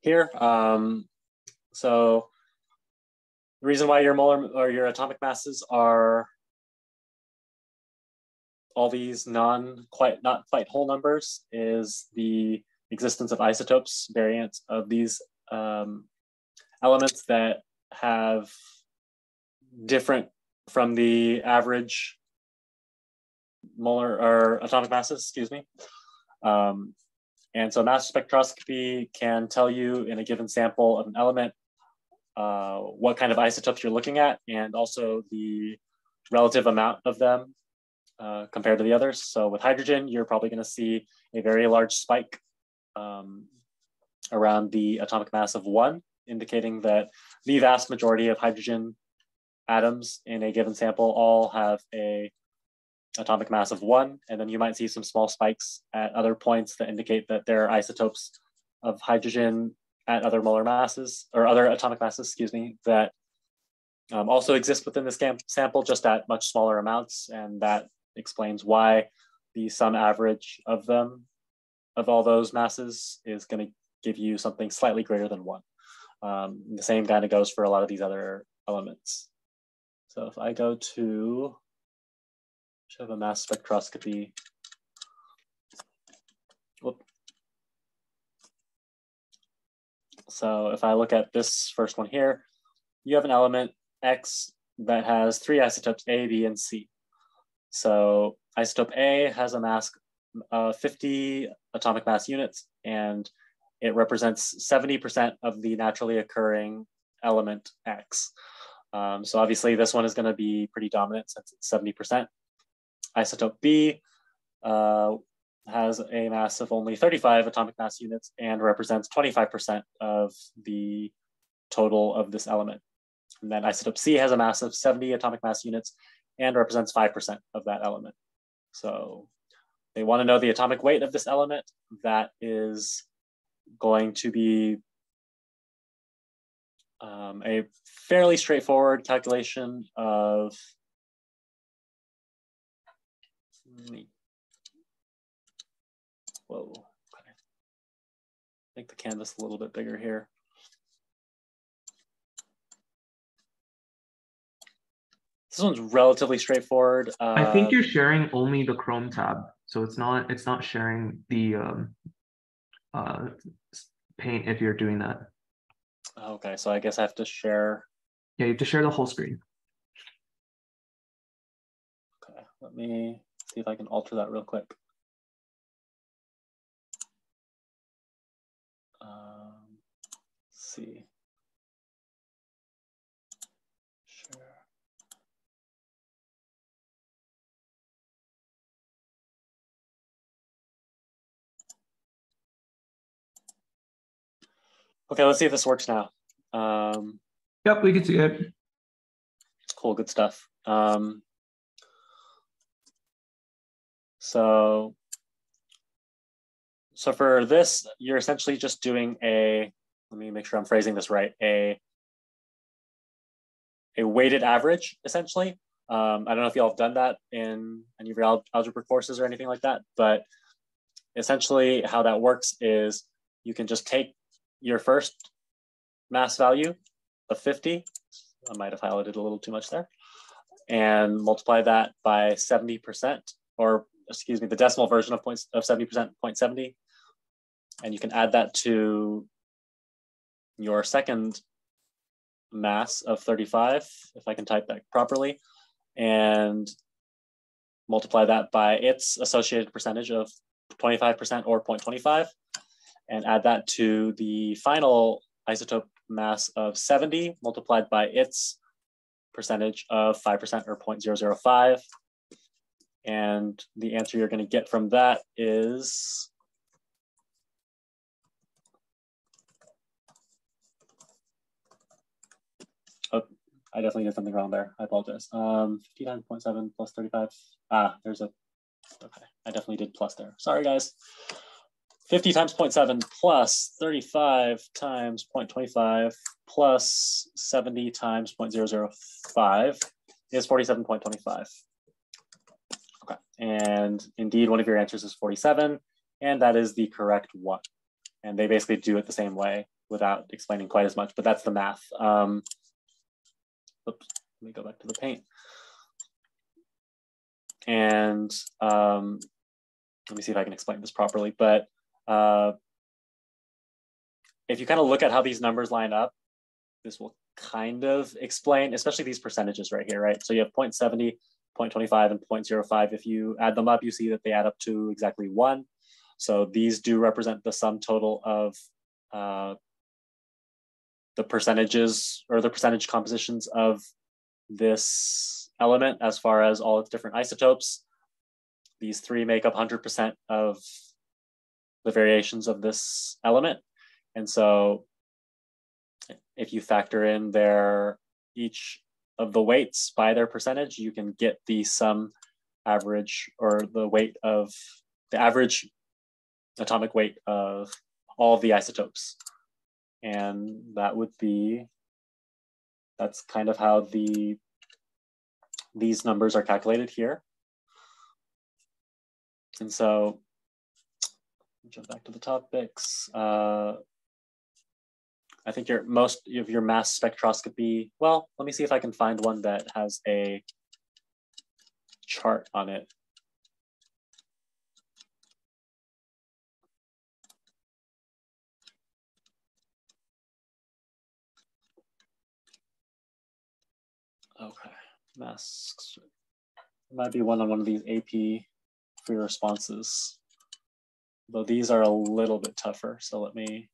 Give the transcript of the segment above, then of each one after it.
here. Um, so the reason why your molar or your atomic masses are all these non quite not quite whole numbers is the existence of isotopes variants of these um, elements that have different from the average molar or atomic masses, excuse me. Um, and so mass spectroscopy can tell you in a given sample of an element uh, what kind of isotopes you're looking at and also the relative amount of them uh, compared to the others. So with hydrogen, you're probably going to see a very large spike um, around the atomic mass of one, indicating that the vast majority of hydrogen atoms in a given sample all have a atomic mass of one, and then you might see some small spikes at other points that indicate that there are isotopes of hydrogen at other molar masses or other atomic masses, excuse me, that um, also exist within this sample just at much smaller amounts. And that explains why the sum average of them, of all those masses, is going to give you something slightly greater than one. Um, the same kind of goes for a lot of these other elements. So if I go to should have a mass spectroscopy. Whoop. So if I look at this first one here, you have an element X that has three isotopes A, B, and C. So isotope A has a mass of 50 atomic mass units, and it represents 70% of the naturally occurring element X. Um, so obviously this one is going to be pretty dominant since it's 70%. Isotope B uh, has a mass of only 35 atomic mass units and represents 25% of the total of this element. And then isotope C has a mass of 70 atomic mass units and represents 5% of that element. So they want to know the atomic weight of this element. That is going to be um, a fairly straightforward calculation of Whoa. Okay. Make the canvas a little bit bigger here. This one's relatively straightforward. Uh, I think you're sharing only the Chrome tab, so it's not it's not sharing the um, uh, paint if you're doing that. Okay, so I guess I have to share. Yeah, you have to share the whole screen. Okay, let me see if I can alter that real quick. Um, see. Sure. Okay, let's see if this works now. Um, yep, we can see it. Cool, good stuff. Um, so, so for this, you're essentially just doing a, let me make sure I'm phrasing this right, a, a weighted average, essentially. Um, I don't know if y'all have done that in any of your algebra courses or anything like that, but essentially how that works is you can just take your first mass value of 50, I might have highlighted a little too much there, and multiply that by 70% or excuse me, the decimal version of points of 70%, 0.70. And you can add that to your second mass of 35, if I can type that properly, and multiply that by its associated percentage of 25% or 0.25, and add that to the final isotope mass of 70 multiplied by its percentage of 5% or 0.005 and the answer you're going to get from that is Oh, I definitely did something wrong there. I apologize. Um, 59.7 plus 35. Ah, there's a, okay. I definitely did plus there. Sorry, guys. 50 times 0.7 plus 35 times 0.25 plus 70 times 0.005 is 47.25. And indeed one of your answers is 47, and that is the correct one. And they basically do it the same way without explaining quite as much, but that's the math. Um, oops, let me go back to the paint. And um, let me see if I can explain this properly. But uh, if you kind of look at how these numbers line up, this will kind of explain, especially these percentages right here, right? So you have 0.70, 0.25, and 0.05. If you add them up, you see that they add up to exactly one. So these do represent the sum total of uh, the percentages or the percentage compositions of this element as far as all its different isotopes. These three make up 100% of the variations of this element. And so if you factor in their each of the weights by their percentage, you can get the sum average or the weight of the average atomic weight of all of the isotopes. And that would be, that's kind of how the these numbers are calculated here. And so jump back to the topics. Uh, I think your most of your mass spectroscopy, well, let me see if I can find one that has a chart on it. Okay, masks. might be one on one of these AP free responses. Though these are a little bit tougher. So let me,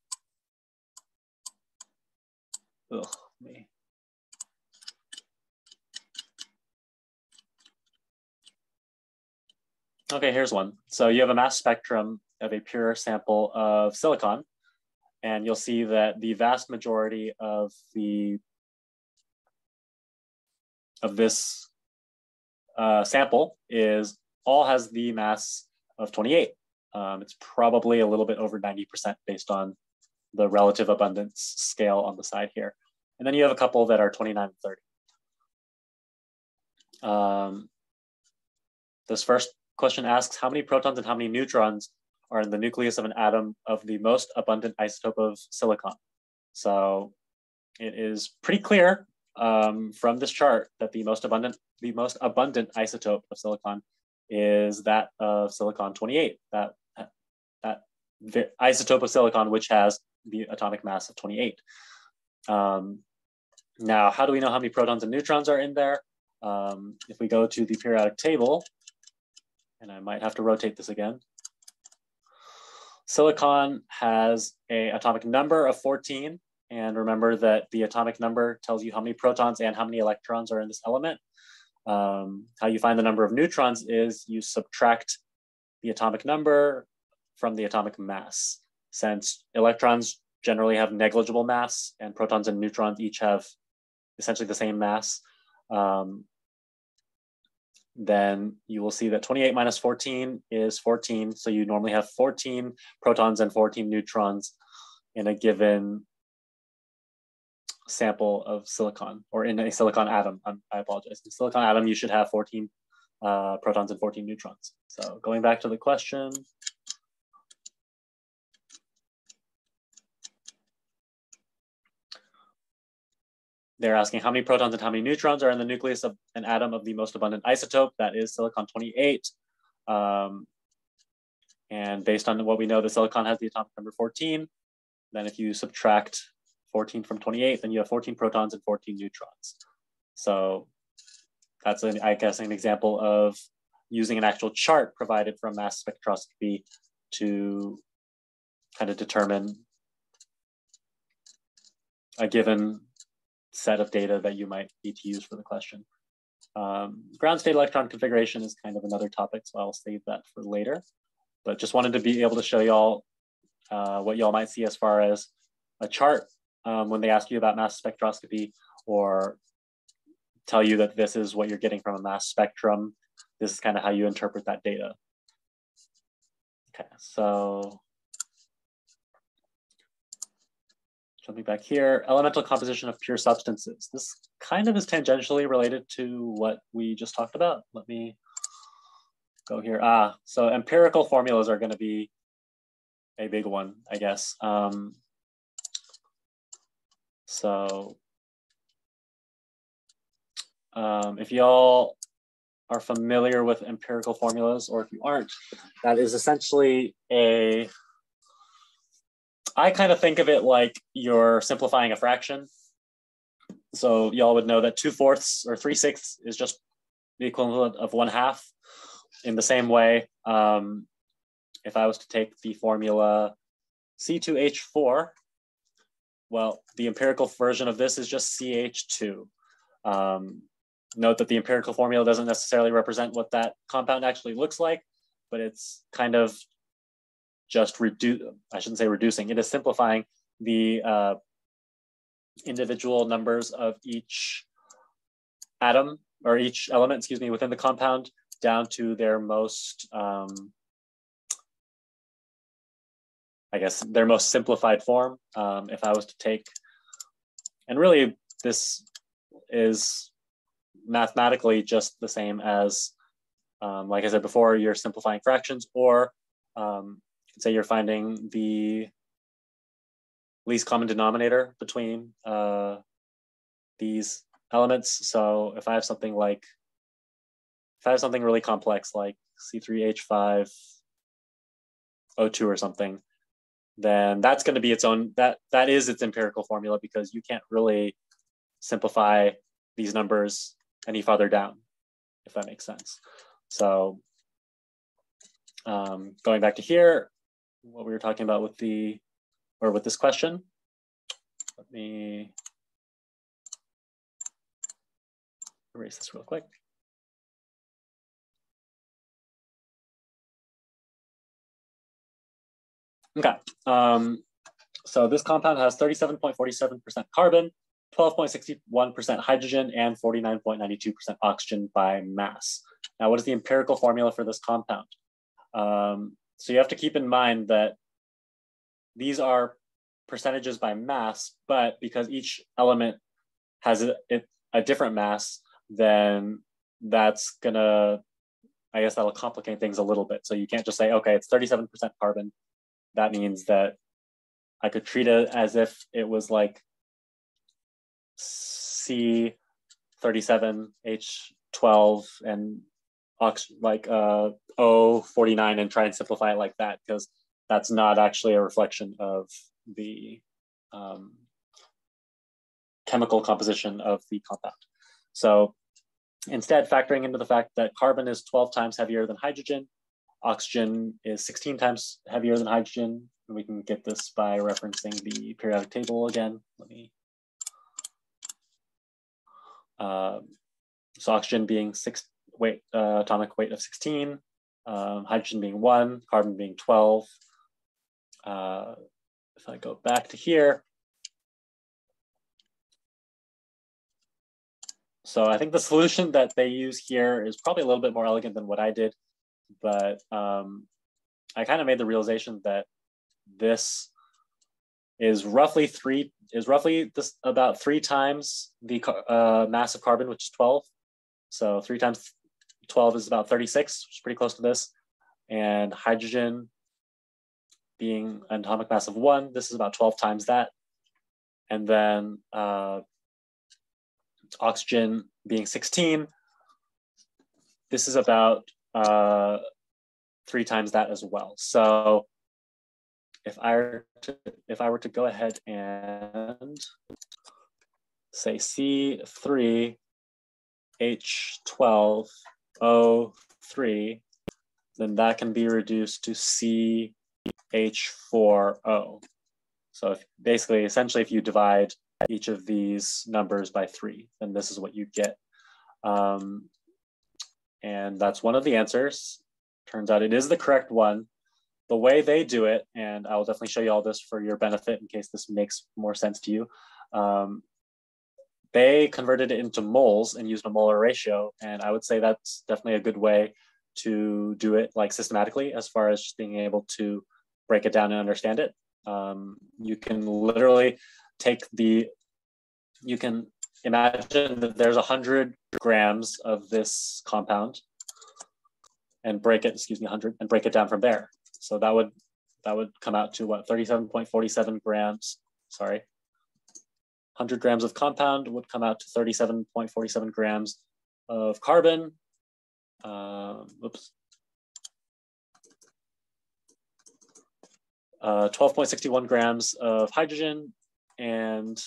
ugh, me. Okay, here's one. So you have a mass spectrum of a pure sample of silicon, and you'll see that the vast majority of the of this uh, sample is all has the mass of 28. Um, it's probably a little bit over 90% based on the relative abundance scale on the side here. And then you have a couple that are 29 and 30. Um, this first question asks, how many protons and how many neutrons are in the nucleus of an atom of the most abundant isotope of silicon? So it is pretty clear um, from this chart that the most abundant the most abundant isotope of silicon is that of silicon 28, that, that isotope of silicon which has the atomic mass of 28. Um, now, how do we know how many protons and neutrons are in there? Um, if we go to the periodic table, and I might have to rotate this again, silicon has a atomic number of 14 and remember that the atomic number tells you how many protons and how many electrons are in this element. Um, how you find the number of neutrons is you subtract the atomic number from the atomic mass. Since electrons generally have negligible mass and protons and neutrons each have essentially the same mass, um, then you will see that 28 minus 14 is 14. So you normally have 14 protons and 14 neutrons in a given sample of silicon or in a silicon atom. Um, I apologize. In silicon atom, you should have 14 uh, protons and 14 neutrons. So going back to the question. They're asking how many protons and how many neutrons are in the nucleus of an atom of the most abundant isotope, that is silicon 28. Um, and based on what we know, the silicon has the atomic number 14. Then if you subtract 14 from 28, then you have 14 protons and 14 neutrons. So that's, an, I guess, an example of using an actual chart provided from mass spectroscopy to kind of determine a given set of data that you might need to use for the question. Um, ground state electron configuration is kind of another topic, so I'll save that for later. But just wanted to be able to show y'all uh, what y'all might see as far as a chart um, when they ask you about mass spectroscopy or tell you that this is what you're getting from a mass spectrum. This is kind of how you interpret that data. Okay, so jumping back here, elemental composition of pure substances. This kind of is tangentially related to what we just talked about. Let me go here. Ah, so empirical formulas are going to be a big one, I guess. Um, So um, if y'all are familiar with empirical formulas, or if you aren't, that is essentially a, I kind of think of it like you're simplifying a fraction. So y'all would know that two fourths or three sixths is just the equivalent of one half. In the same way, um, if I was to take the formula C2H4, well, the empirical version of this is just CH2. Um, note that the empirical formula doesn't necessarily represent what that compound actually looks like, but it's kind of just reduce, I shouldn't say reducing, it is simplifying the uh, individual numbers of each atom or each element, excuse me, within the compound down to their most, um, I guess, their most simplified form. Um, if I was to take, and really this is mathematically just the same as, um, like I said before, you're simplifying fractions, or um, say you're finding the least common denominator between uh, these elements. So if I have something like, if I have something really complex like C3H5 O2 or something, then that's going to be its own, that, that is its empirical formula because you can't really simplify these numbers any farther down, if that makes sense. So um, going back to here, what we were talking about with the, or with this question, let me erase this real quick. Okay, um, so this compound has 37.47% carbon, 12.61% hydrogen, and 49.92% oxygen by mass. Now, what is the empirical formula for this compound? Um, so you have to keep in mind that these are percentages by mass, but because each element has a, a different mass, then that's gonna, I guess that'll complicate things a little bit. So you can't just say, okay, it's 37% carbon. That means that I could treat it as if it was like C37, H12, and like uh, O49 and try and simplify it like that because that's not actually a reflection of the um, chemical composition of the compound. So instead, factoring into the fact that carbon is 12 times heavier than hydrogen, oxygen is 16 times heavier than hydrogen. And we can get this by referencing the periodic table again. Let me uh, so oxygen being six weight, uh, atomic weight of 16, um, hydrogen being one, carbon being 12. Uh, if I go back to here, so I think the solution that they use here is probably a little bit more elegant than what I did, but um, I kind of made the realization that this is roughly three is roughly this about three times the uh, mass of carbon, which is 12. So three times 12 is about 36, which is pretty close to this. And hydrogen being an atomic mass of one, this is about 12 times that. And then uh, oxygen being 16, this is about uh, three times that as well. So if I were to, if I were to go ahead and say C3 H12O3, then that can be reduced to CH4O. So if, basically, essentially, if you divide each of these numbers by three, then this is what you get. Um, and that's one of the answers. Turns out it is the correct one the way they do it, and I will definitely show you all this for your benefit in case this makes more sense to you. Um, they converted it into moles and used a molar ratio. And I would say that's definitely a good way to do it like systematically as far as just being able to break it down and understand it. Um, you can literally take the, you can imagine that there's a hundred grams of this compound and break it, excuse me, 100 and break it down from there. So that would that would come out to what 37.47 grams. Sorry. 100 grams of compound would come out to 37.47 grams of carbon. Uh, oops. Uh, 12.61 grams of hydrogen and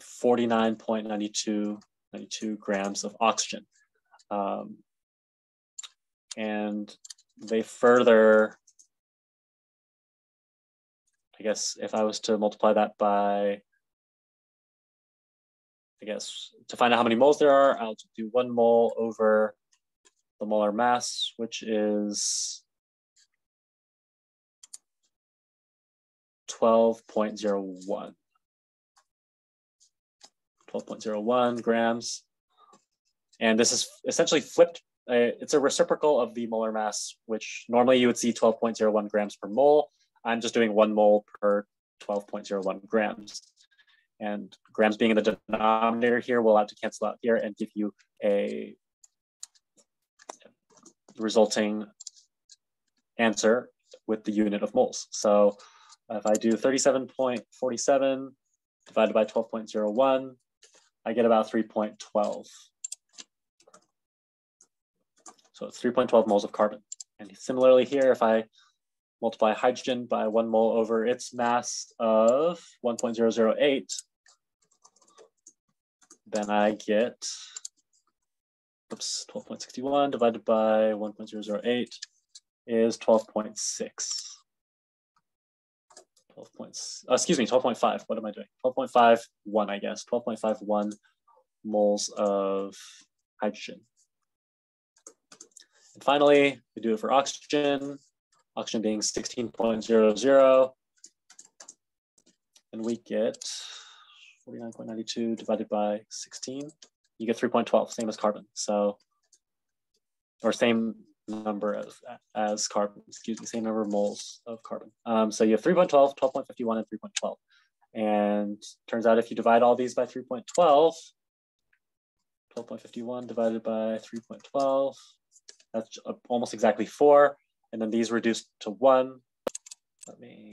49.92 grams of oxygen. Um, and they further, I guess if I was to multiply that by, I guess to find out how many moles there are, I'll do one mole over the molar mass, which is 12.01. 12.01 grams. And this is essentially flipped. Uh, it's a reciprocal of the molar mass, which normally you would see 12.01 grams per mole. I'm just doing one mole per 12.01 grams. And grams being in the denominator here will allow to cancel out here and give you a resulting answer with the unit of moles. So if I do 37.47 divided by 12.01, I get about 3.12. So it's 3.12 moles of carbon. And similarly here, if I multiply hydrogen by one mole over its mass of 1.008, then I get, oops, 12.61 divided by 1.008 is 12.6. 12 points, uh, excuse me, 12.5. What am I doing? 12.51, I guess. 12.51 moles of hydrogen. And finally, we do it for oxygen, oxygen being 16.00. And we get 49.92 divided by 16. You get 3.12, same as carbon. So, or same number as, as carbon, excuse me, same number of moles of carbon. Um, so you have 3.12, 12.51, and 3.12. And turns out if you divide all these by 3.12, 12.51 divided by 3.12, that's almost exactly four. And then these reduced to one. Let me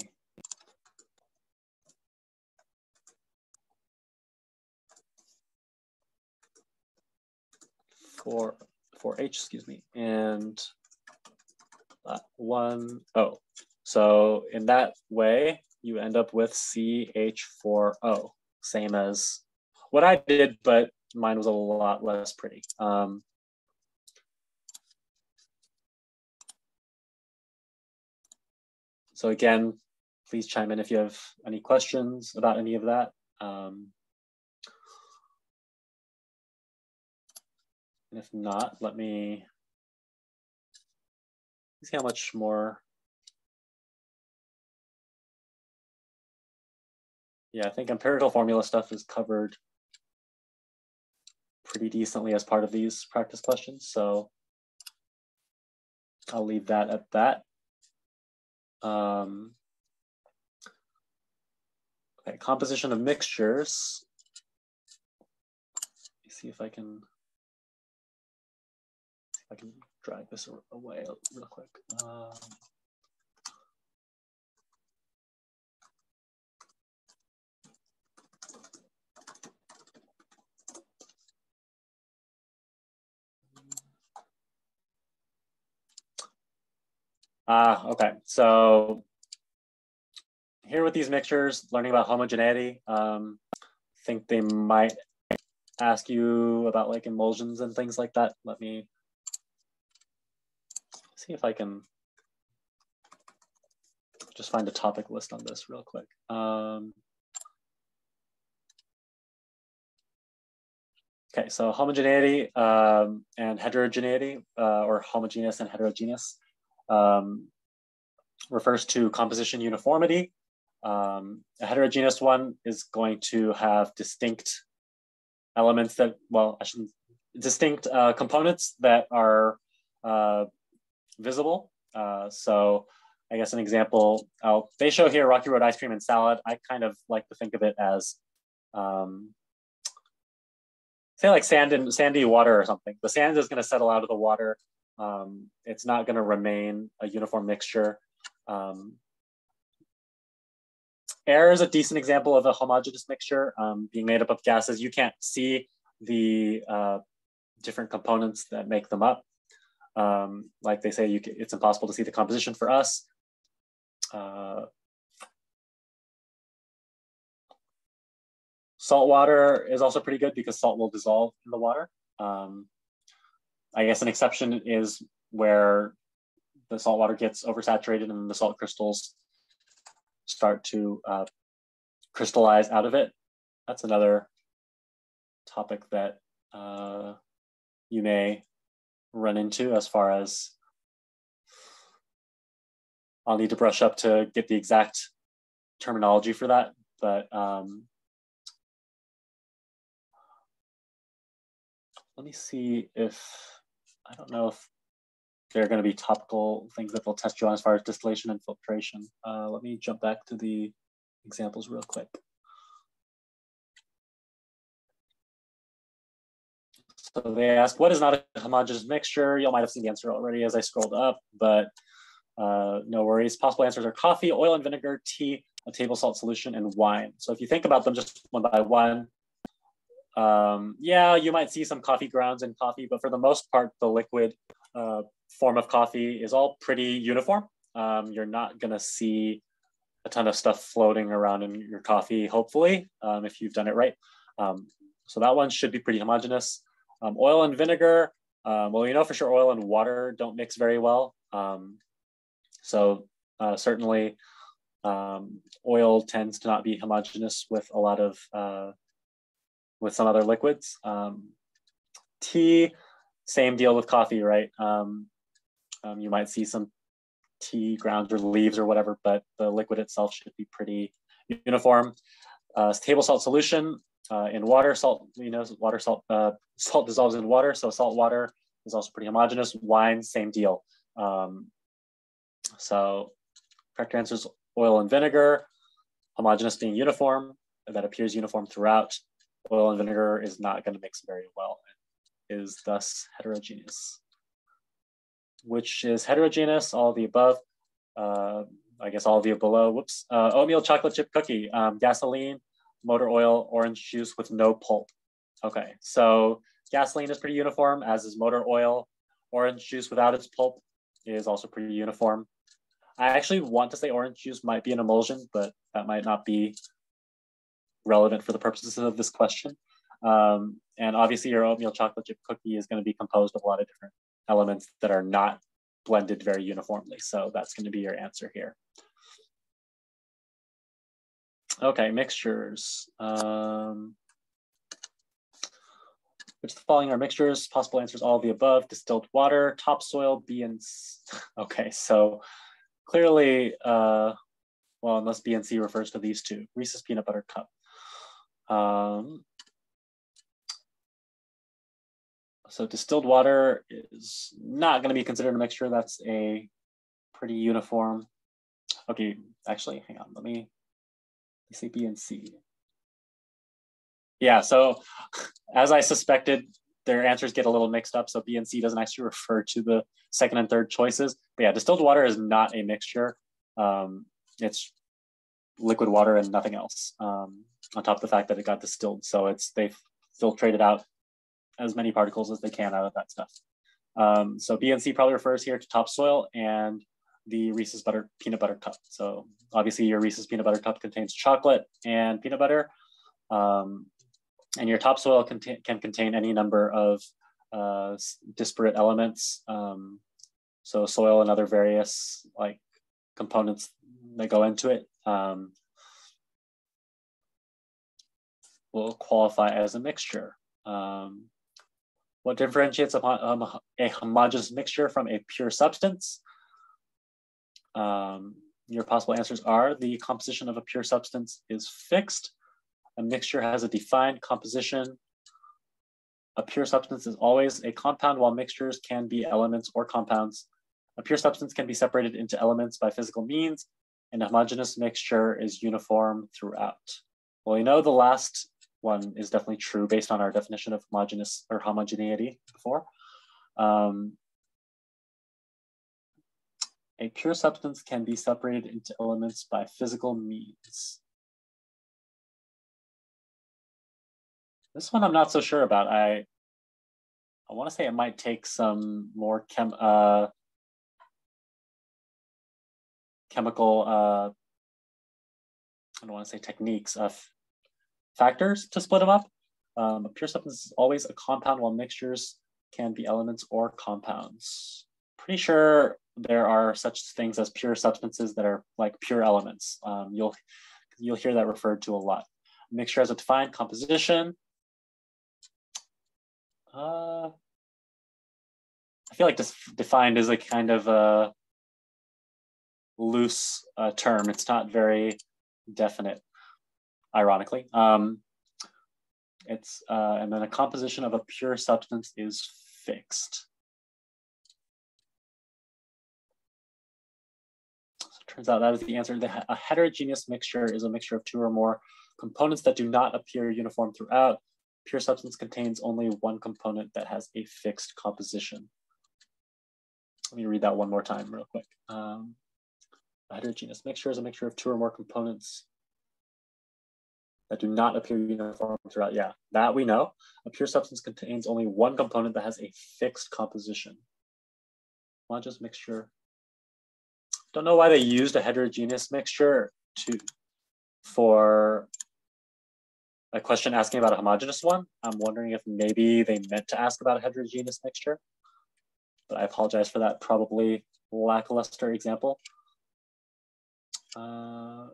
four for H, excuse me, and one, oh. So in that way, you end up with CH4O, same as what I did, but mine was a lot less pretty. Um, so again, please chime in if you have any questions about any of that. Um, And if not, let me see how much more. Yeah, I think empirical formula stuff is covered pretty decently as part of these practice questions. So I'll leave that at that. Um, okay, composition of mixtures. Let me see if I can if I can drag this away real quick. Um, Ah, okay. So here with these mixtures, learning about homogeneity, um, I think they might ask you about like emulsions and things like that. Let me see if I can just find a topic list on this real quick. Um, okay, so homogeneity um, and heterogeneity, uh, or homogeneous and heterogeneous, um, refers to composition uniformity. Um, a heterogeneous one is going to have distinct elements that, well, I shouldn't, distinct uh, components that are uh, visible. Uh, so I guess an example, oh, they show here Rocky Road ice cream and salad. I kind of like to think of it as, um, say like sand and sandy water or something. The sand is gonna settle out of the water. Um, it's not gonna remain a uniform mixture. Um, air is a decent example of a homogeneous mixture um, being made up of gases. You can't see the uh, different components that make them up. Um, like they say, can, it's impossible to see the composition for us. Uh, salt water is also pretty good because salt will dissolve in the water. Um, I guess an exception is where the salt water gets oversaturated and the salt crystals start to uh, crystallize out of it. That's another topic that uh, you may run into as far as I'll need to brush up to get the exact terminology for that, but um, let me see if, I don't know if there are going to be topical things that they'll test you on as far as distillation and filtration. Uh, let me jump back to the examples real quick. So they ask, what is not a homogeneous mixture? You all might have seen the answer already as I scrolled up, but uh, no worries. Possible answers are coffee, oil and vinegar, tea, a table salt solution, and wine. So if you think about them just one by one, um, yeah, you might see some coffee grounds in coffee, but for the most part, the liquid uh, form of coffee is all pretty uniform. Um, you're not going to see a ton of stuff floating around in your coffee, hopefully, um, if you've done it right. Um, so that one should be pretty homogeneous. Um, oil and vinegar, um, well, you know for sure oil and water don't mix very well. So uh, certainly oil tends to not be homogeneous with a lot of, uh, with some other liquids. tea, same deal with coffee, right? Um, um, you might see some tea grounds or leaves or whatever, but the liquid itself should be pretty uniform. Uh, table salt solution uh, in water, salt, you know, water, salt, uh, salt dissolves in water. So salt water is also pretty homogeneous. Wine, same deal. Um, so correct answer is oil and vinegar, homogeneous being uniform, that appears uniform throughout. Oil and vinegar is not going to mix very well is thus heterogeneous. Which is heterogeneous, all the above, uh, I guess all of the below, whoops. Uh, oatmeal chocolate chip cookie, um, gasoline, motor oil, orange juice with no pulp. Okay, so gasoline is pretty uniform, as is motor oil. Orange juice without its pulp is also pretty uniform. I actually want to say orange juice might be an emulsion, but that might not be relevant for the purposes of this question. Um, and obviously your oatmeal chocolate chip cookie is going to be composed of a lot of different elements that are not blended very uniformly. So that's going to be your answer here. Okay, mixtures. Um, which the following are mixtures? Possible answers, all of the above. Distilled water, topsoil, B and C. Okay, so clearly, uh, well, unless B and C refers to these two, Reese's peanut butter cup. Um, So distilled water is not going to be considered a mixture. That's a pretty uniform. Okay, actually, hang on. Let me, say B and C. Yeah, so as I suspected, their answers get a little mixed up. So B and C doesn't actually refer to the second and third choices. But yeah, distilled water is not a mixture. Um, it's liquid water and nothing else. Um, on top of the fact that it got distilled, so it's they've filtrated out as many particles as they can out of that stuff. Um, so BNC probably refers here to topsoil and the Reese's butter peanut butter cup. So obviously your Reese's peanut butter cup contains chocolate and peanut butter. Um, and your topsoil can, can contain any number of uh, disparate elements. Um, so soil and other various like components that go into it um, will qualify as a mixture. Um, what differentiates a, um, a homogeneous mixture from a pure substance? Um, your possible answers are the composition of a pure substance is fixed. A mixture has a defined composition. A pure substance is always a compound while mixtures can be elements or compounds. A pure substance can be separated into elements by physical means and a homogeneous mixture is uniform throughout. Well, you know the last one is definitely true based on our definition of homogeneous or homogeneity before. Um, a pure substance can be separated into elements by physical means. This one I'm not so sure about. I I want to say it might take some more chem uh, chemical uh, I don't want to say techniques of factors to split them up. Um, a pure substance is always a compound, while mixtures can be elements or compounds. Pretty sure there are such things as pure substances that are like pure elements. Um, you'll you'll hear that referred to a lot. A mixture has a defined composition. Uh, I feel like this defined is a kind of a loose uh, term. It's not very definite, ironically. Um, it's uh, and then a composition of a pure substance is fixed. So turns out that is the answer. The, a heterogeneous mixture is a mixture of two or more components that do not appear uniform throughout. Pure substance contains only one component that has a fixed composition. Let me read that one more time real quick. Um, a heterogeneous mixture is a mixture of two or more components that do not appear uniform throughout. Yeah, that we know. A pure substance contains only one component that has a fixed composition. Homogeneous mixture. Don't know why they used a heterogeneous mixture to for a question asking about a homogeneous one. I'm wondering if maybe they meant to ask about a heterogeneous mixture, but I apologize for that probably lackluster example. Uh,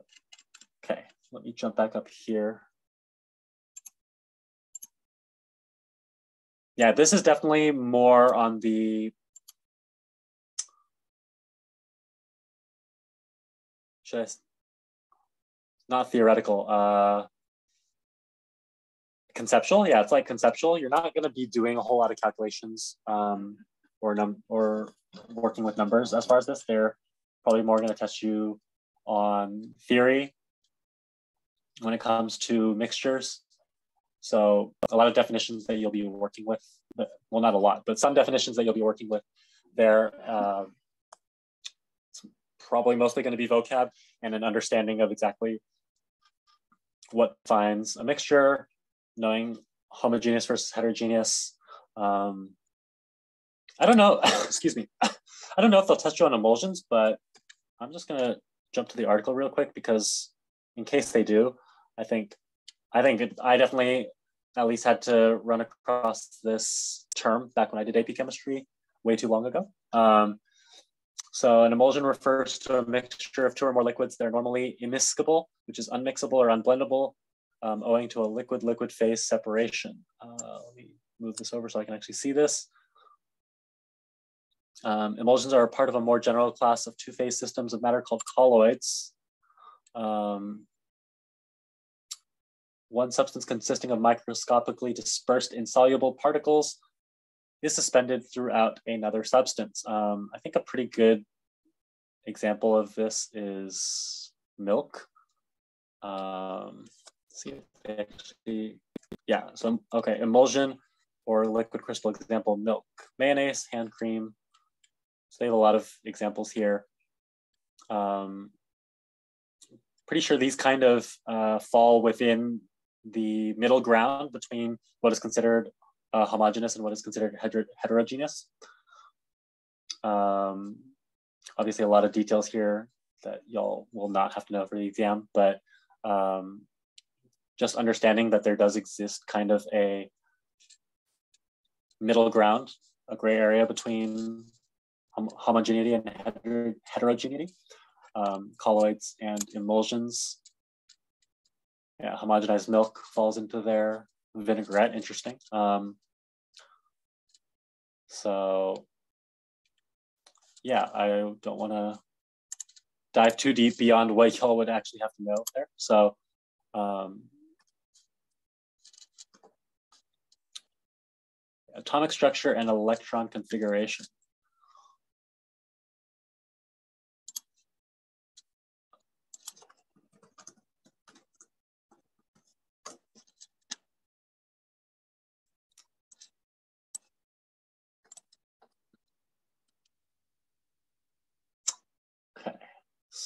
let me jump back up here. Yeah, this is definitely more on the just not theoretical, uh, conceptual. Yeah, it's like conceptual. You're not going to be doing a whole lot of calculations um, or num or working with numbers as far as this. They're probably more going to test you on theory when it comes to mixtures. So a lot of definitions that you'll be working with, well, not a lot, but some definitions that you'll be working with there. Uh, probably mostly going to be vocab and an understanding of exactly what defines a mixture, knowing homogeneous versus heterogeneous. Um, I don't know, excuse me. I don't know if they'll test you on emulsions, but I'm just going to jump to the article real quick because in case they do, I think I think I definitely at least had to run across this term back when I did AP chemistry way too long ago. Um, so an emulsion refers to a mixture of two or more liquids that are normally immiscible, which is unmixable or unblendable, um, owing to a liquid-liquid phase separation. Uh, let me move this over so I can actually see this. Um, emulsions are a part of a more general class of two-phase systems of matter called colloids. Um, one substance consisting of microscopically dispersed insoluble particles is suspended throughout another substance. Um, I think a pretty good example of this is milk. Um, see if they actually, yeah, so, okay, emulsion or liquid crystal example, milk, mayonnaise, hand cream, so they have a lot of examples here. Um, pretty sure these kind of uh, fall within the middle ground between what is considered uh, homogeneous and what is considered heter heterogeneous. Um, obviously, a lot of details here that y'all will not have to know for the exam, but um, just understanding that there does exist kind of a middle ground, a gray area between hom homogeneity and heter heterogeneity, um, colloids and emulsions. Yeah, homogenized milk falls into there. vinaigrette, interesting. Um, so yeah, I don't want to dive too deep beyond what y'all would actually have to know there. So um, atomic structure and electron configuration.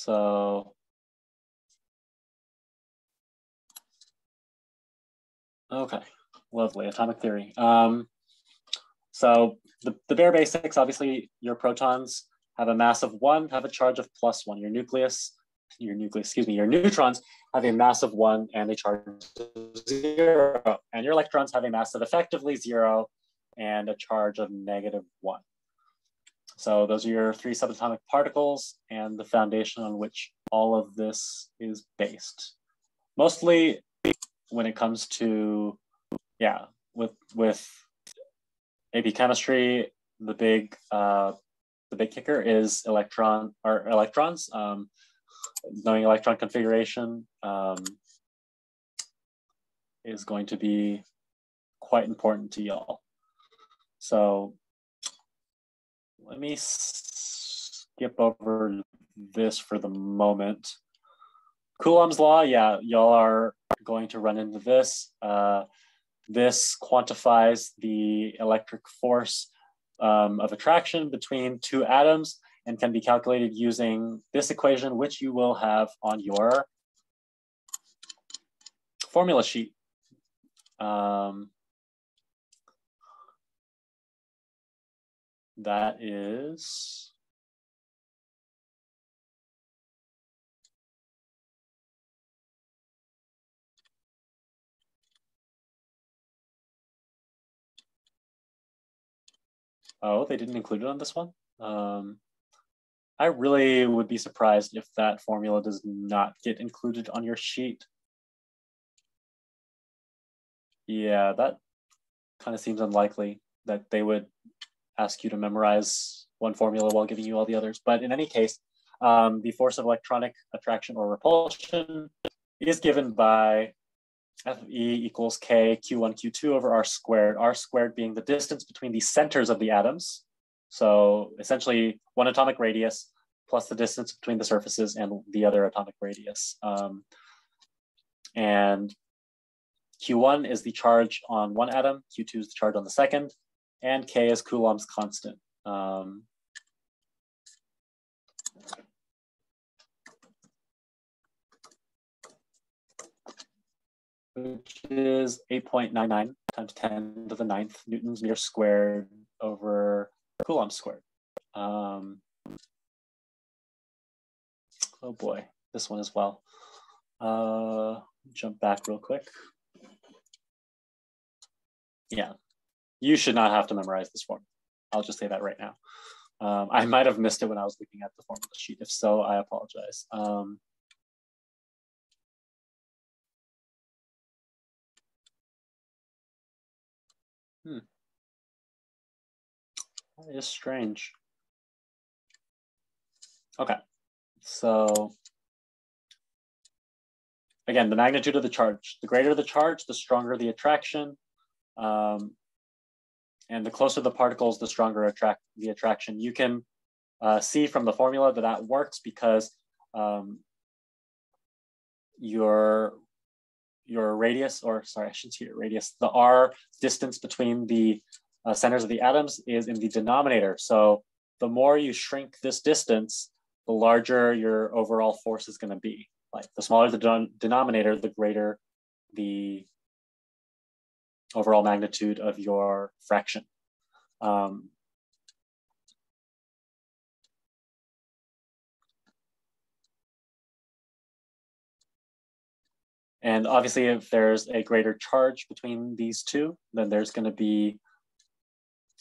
So okay, Lovely, atomic theory. Um, so the, the bare basics, obviously your protons have a mass of one, have a charge of plus one. Your nucleus, your nucleus, excuse me, your neutrons have a mass of one and a charge of zero. And your electrons have a mass of effectively zero and a charge of negative one. So those are your three subatomic particles and the foundation on which all of this is based. Mostly when it comes to, yeah, with, with AP chemistry, the big, uh, the big kicker is electron or electrons. Um, knowing electron configuration um, is going to be quite important to y'all. So let me skip over this for the moment. Coulomb's law, yeah, y'all are going to run into this. Uh, this quantifies the electric force um, of attraction between two atoms and can be calculated using this equation, which you will have on your formula sheet. Um, that is Oh, they didn't include it on this one? Um, I really would be surprised if that formula does not get included on your sheet. Yeah, that kind of seems unlikely that they would ask you to memorize one formula while giving you all the others. But in any case, um, the force of electronic attraction or repulsion is given by Fe equals K Q1 Q2 over R squared, R squared being the distance between the centers of the atoms. So essentially one atomic radius plus the distance between the surfaces and the other atomic radius. Um, and Q1 is the charge on one atom, Q2 is the charge on the second, and K is Coulomb's constant. Um, which is 8.99 times 10 to the ninth newtons meter squared over Coulomb squared. Um, oh boy, this one as well. Uh, jump back real quick. Yeah, you should not have to memorize this form. I'll just say that right now. Um, I might have missed it when I was looking at the formula sheet. If so, I apologize. Um, hmm. That is strange. Okay, so again, the magnitude of the charge. The greater the charge, the stronger the attraction. Um, and the closer the particles, the stronger attract the attraction. You can uh, see from the formula that that works because um, your your radius, or sorry, I shouldn't say radius, the r distance between the uh, centers of the atoms is in the denominator. So the more you shrink this distance, the larger your overall force is going to be. Like the smaller the denominator, the greater the overall magnitude of your fraction. Um, and obviously, if there's a greater charge between these two, then there's going to be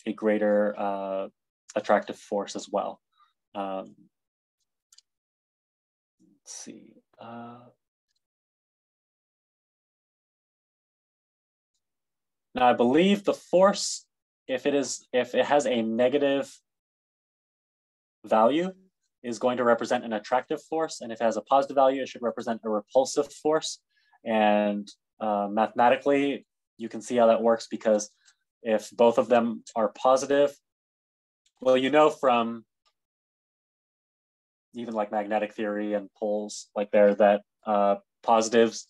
a greater uh, attractive force as well. Um, let's see. Uh, Now I believe the force, if it is if it has a negative value, is going to represent an attractive force, and if it has a positive value, it should represent a repulsive force. And uh, mathematically, you can see how that works because if both of them are positive, well, you know from even like magnetic theory and poles like there that uh, positives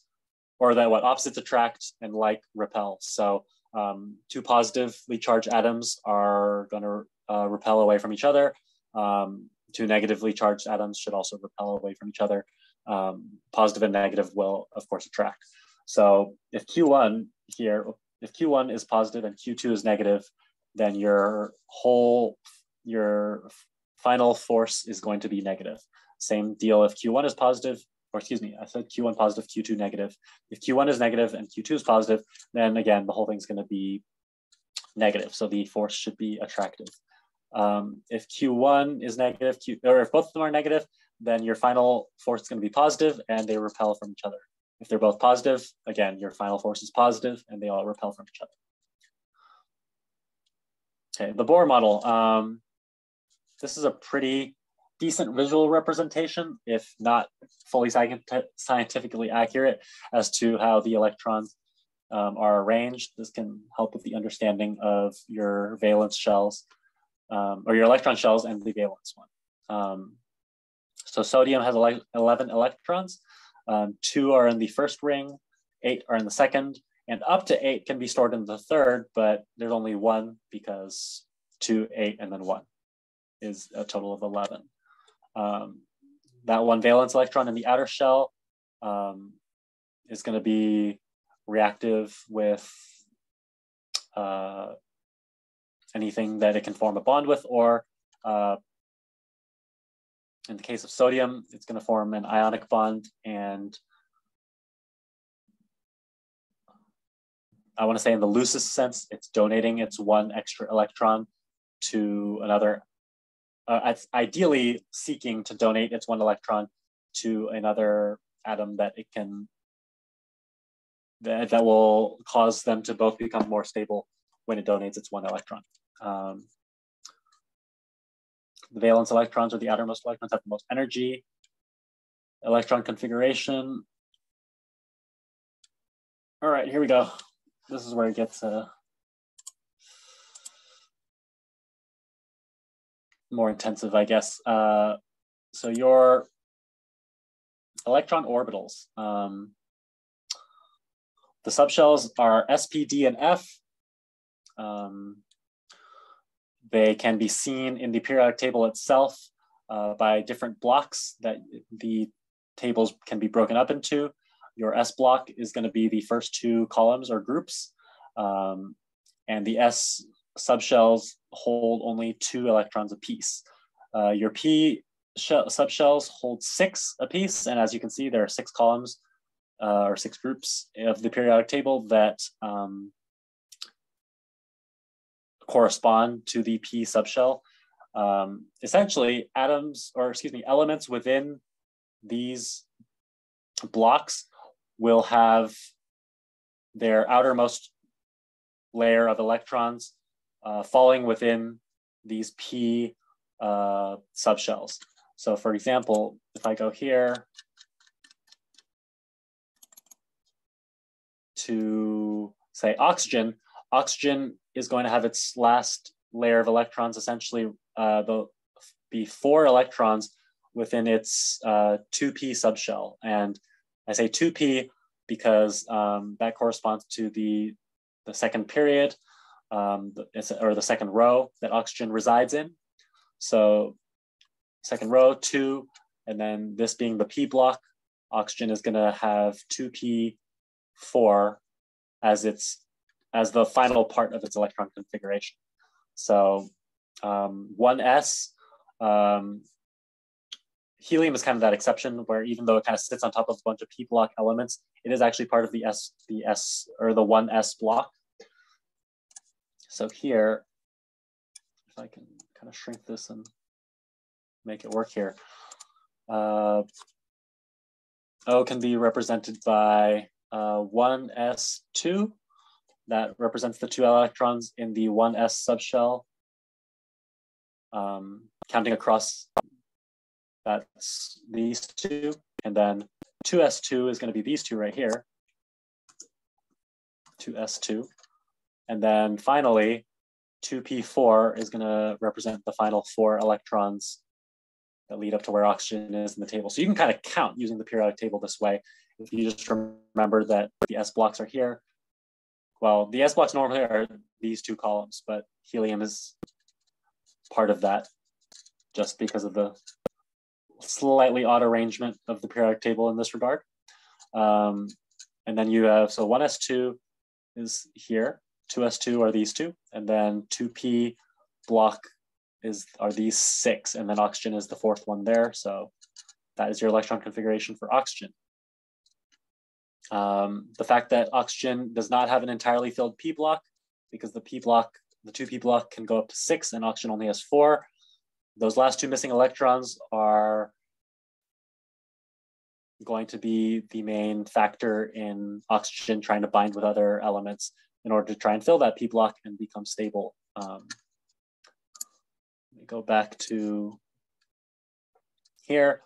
or that what opposites attract and like repel. So um, two positively charged atoms are going to uh, repel away from each other. Um, two negatively charged atoms should also repel away from each other. Um, positive and negative will, of course, attract. So if Q1 here, if Q1 is positive and Q2 is negative, then your whole, your final force is going to be negative. Same deal if Q1 is positive, or excuse me, I said Q1 positive, Q2 negative. If Q1 is negative and Q2 is positive, then again, the whole thing's gonna be negative. So the force should be attractive. Um, if Q1 is negative, Q, or if both of them are negative, then your final force is gonna be positive and they repel from each other. If they're both positive, again, your final force is positive and they all repel from each other. Okay, the Bohr model. Um, this is a pretty decent visual representation, if not fully scientifically accurate, as to how the electrons um, are arranged. This can help with the understanding of your valence shells, um, or your electron shells and the valence one. Um, so sodium has 11 electrons. Um, two are in the first ring, eight are in the second, and up to eight can be stored in the third, but there's only one because two, eight, and then one is a total of 11. Um, that one valence electron in the outer shell um, is going to be reactive with uh, anything that it can form a bond with, or uh, in the case of sodium, it's going to form an ionic bond and I want to say in the loosest sense, it's donating its one extra electron to another uh, it's ideally seeking to donate its one electron to another atom that it can that, that will cause them to both become more stable when it donates its one electron. Um, the valence electrons or the outermost electrons have the most energy. Electron configuration. All right, here we go. This is where it gets uh, more intensive, I guess. Uh, so your electron orbitals, um, the subshells are SP, D, and F. Um, they can be seen in the periodic table itself uh, by different blocks that the tables can be broken up into. Your S block is going to be the first two columns or groups, um, and the S subshells hold only two electrons apiece. Uh, your P subshells hold six apiece, and as you can see, there are six columns uh, or six groups of the periodic table that um, correspond to the P subshell. Um, essentially, atoms, or excuse me, elements within these blocks will have their outermost layer of electrons uh, falling within these P uh, subshells. So for example, if I go here to say oxygen, oxygen is going to have its last layer of electrons, essentially uh, the, be four electrons within its uh, 2p subshell. And I say 2p because um, that corresponds to the, the second period um, or the second row that oxygen resides in. So second row, two, and then this being the P block, oxygen is gonna have 2p4 as its as the final part of its electron configuration. So um, 1s, um, helium is kind of that exception where even though it kind of sits on top of a bunch of p block elements, it is actually part of the s, the s or the 1s block. So here, if I can kind of shrink this and make it work here, uh, O can be represented by uh, 1s2. That represents the two electrons in the 1s subshell. Um, counting across, that's these two. And then 2s2 is going to be these two right here. 2s2. And then finally, 2p4 is going to represent the final four electrons that lead up to where oxygen is in the table. So you can kind of count using the periodic table this way. If you just remember that the S blocks are here, well, the S blocks normally are these two columns, but helium is part of that just because of the slightly odd arrangement of the periodic table in this regard. Um, and then you have, so 1s2, is here. 2s2 are these two, and then 2p block is are these six, and then oxygen is the fourth one there. So that is your electron configuration for oxygen. Um, the fact that oxygen does not have an entirely filled p block, because the p block, the 2p block can go up to six, and oxygen only has four. Those last two missing electrons are going to be the main factor in oxygen trying to bind with other elements in order to try and fill that p block and become stable. Um, go back to here.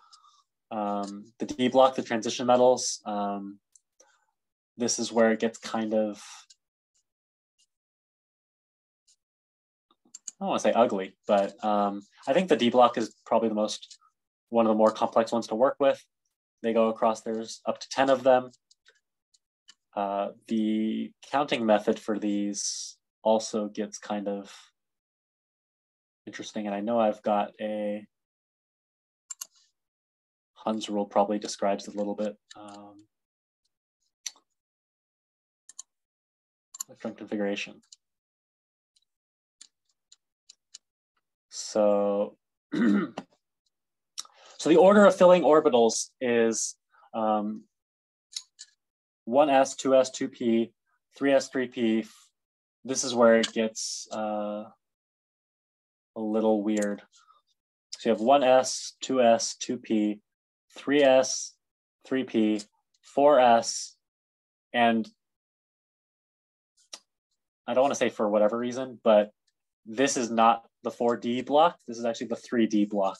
Um, the D block, the transition metals, um, this is where it gets kind of, I don't want to say ugly, but um, I think the D block is probably the most, one of the more complex ones to work with. They go across, there's up to 10 of them. Uh, the counting method for these also gets kind of interesting. And I know I've got a Hund's rule probably describes it a little bit. Um, electron configuration. So, so the order of filling orbitals is um, 1s, 2s, 2p, 3s, 3p. This is where it gets uh, a little weird. So you have 1s, 2s, 2p, 3s, 3p, 4s, and I don't want to say for whatever reason, but this is not the 4D block. This is actually the 3D block.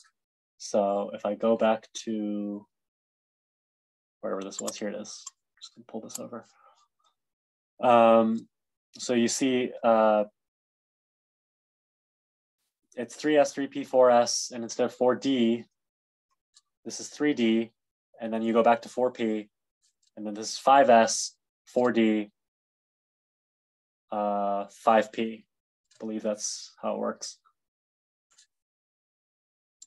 So if I go back to wherever this was, here it is. Just gonna pull this over. Um, so you see uh, it's 3S, 3P, 4S, and instead of 4D, this is 3D, and then you go back to 4P, and then this is 5S, 4D, uh, 5P. I believe that's how it works.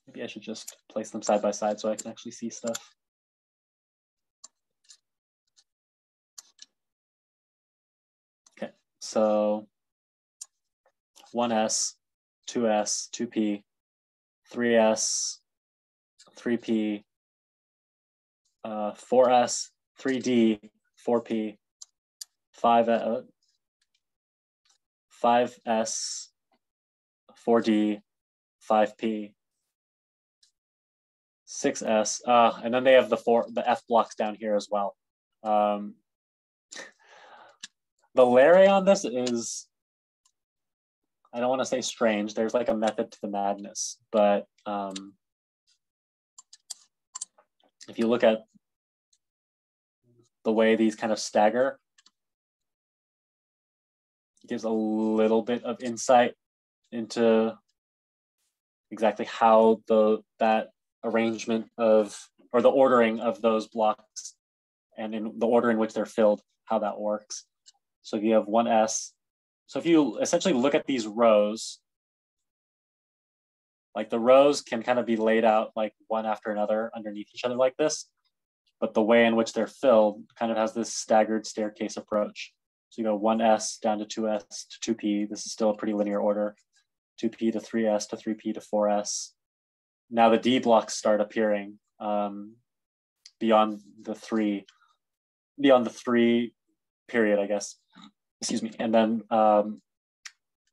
Maybe I should just place them side by side so I can actually see stuff. Okay, so 1S, 2S, 2P, 3S, 3P, uh, 4S, 3D, 4P, 5, uh, 5S, 4D, 5P, 6S, uh, and then they have the four the F blocks down here as well. Um, the Larry on this is, I don't want to say strange. There's like a method to the madness, but um, if you look at the way these kind of stagger, gives a little bit of insight into exactly how the that arrangement of or the ordering of those blocks and in the order in which they're filled, how that works. So if you have one S, so if you essentially look at these rows, like the rows can kind of be laid out like one after another underneath each other like this, but the way in which they're filled kind of has this staggered staircase approach. So you go 1s down to 2s to 2p. This is still a pretty linear order. 2p to 3s to 3p to 4s. Now the D blocks start appearing um, beyond the three, beyond the three period, I guess. Excuse me. And then um,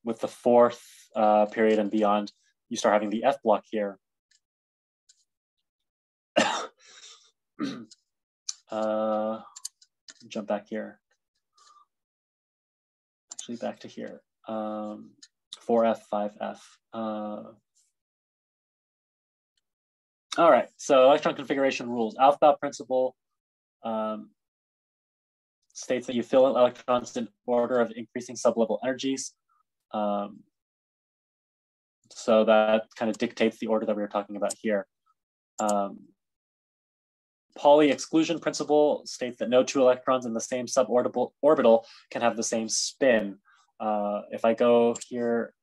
with the fourth uh, period and beyond, you start having the F block here. uh, jump back here actually back to here. Um, 4F, 5F. Uh, all right, so electron configuration rules. Aufbau principle um, states that you fill electrons in order of increasing sublevel energies. Um, so that kind of dictates the order that we were talking about here. Um, Pauli exclusion principle states that no two electrons in the same suborbital orbital can have the same spin. Uh, if I go here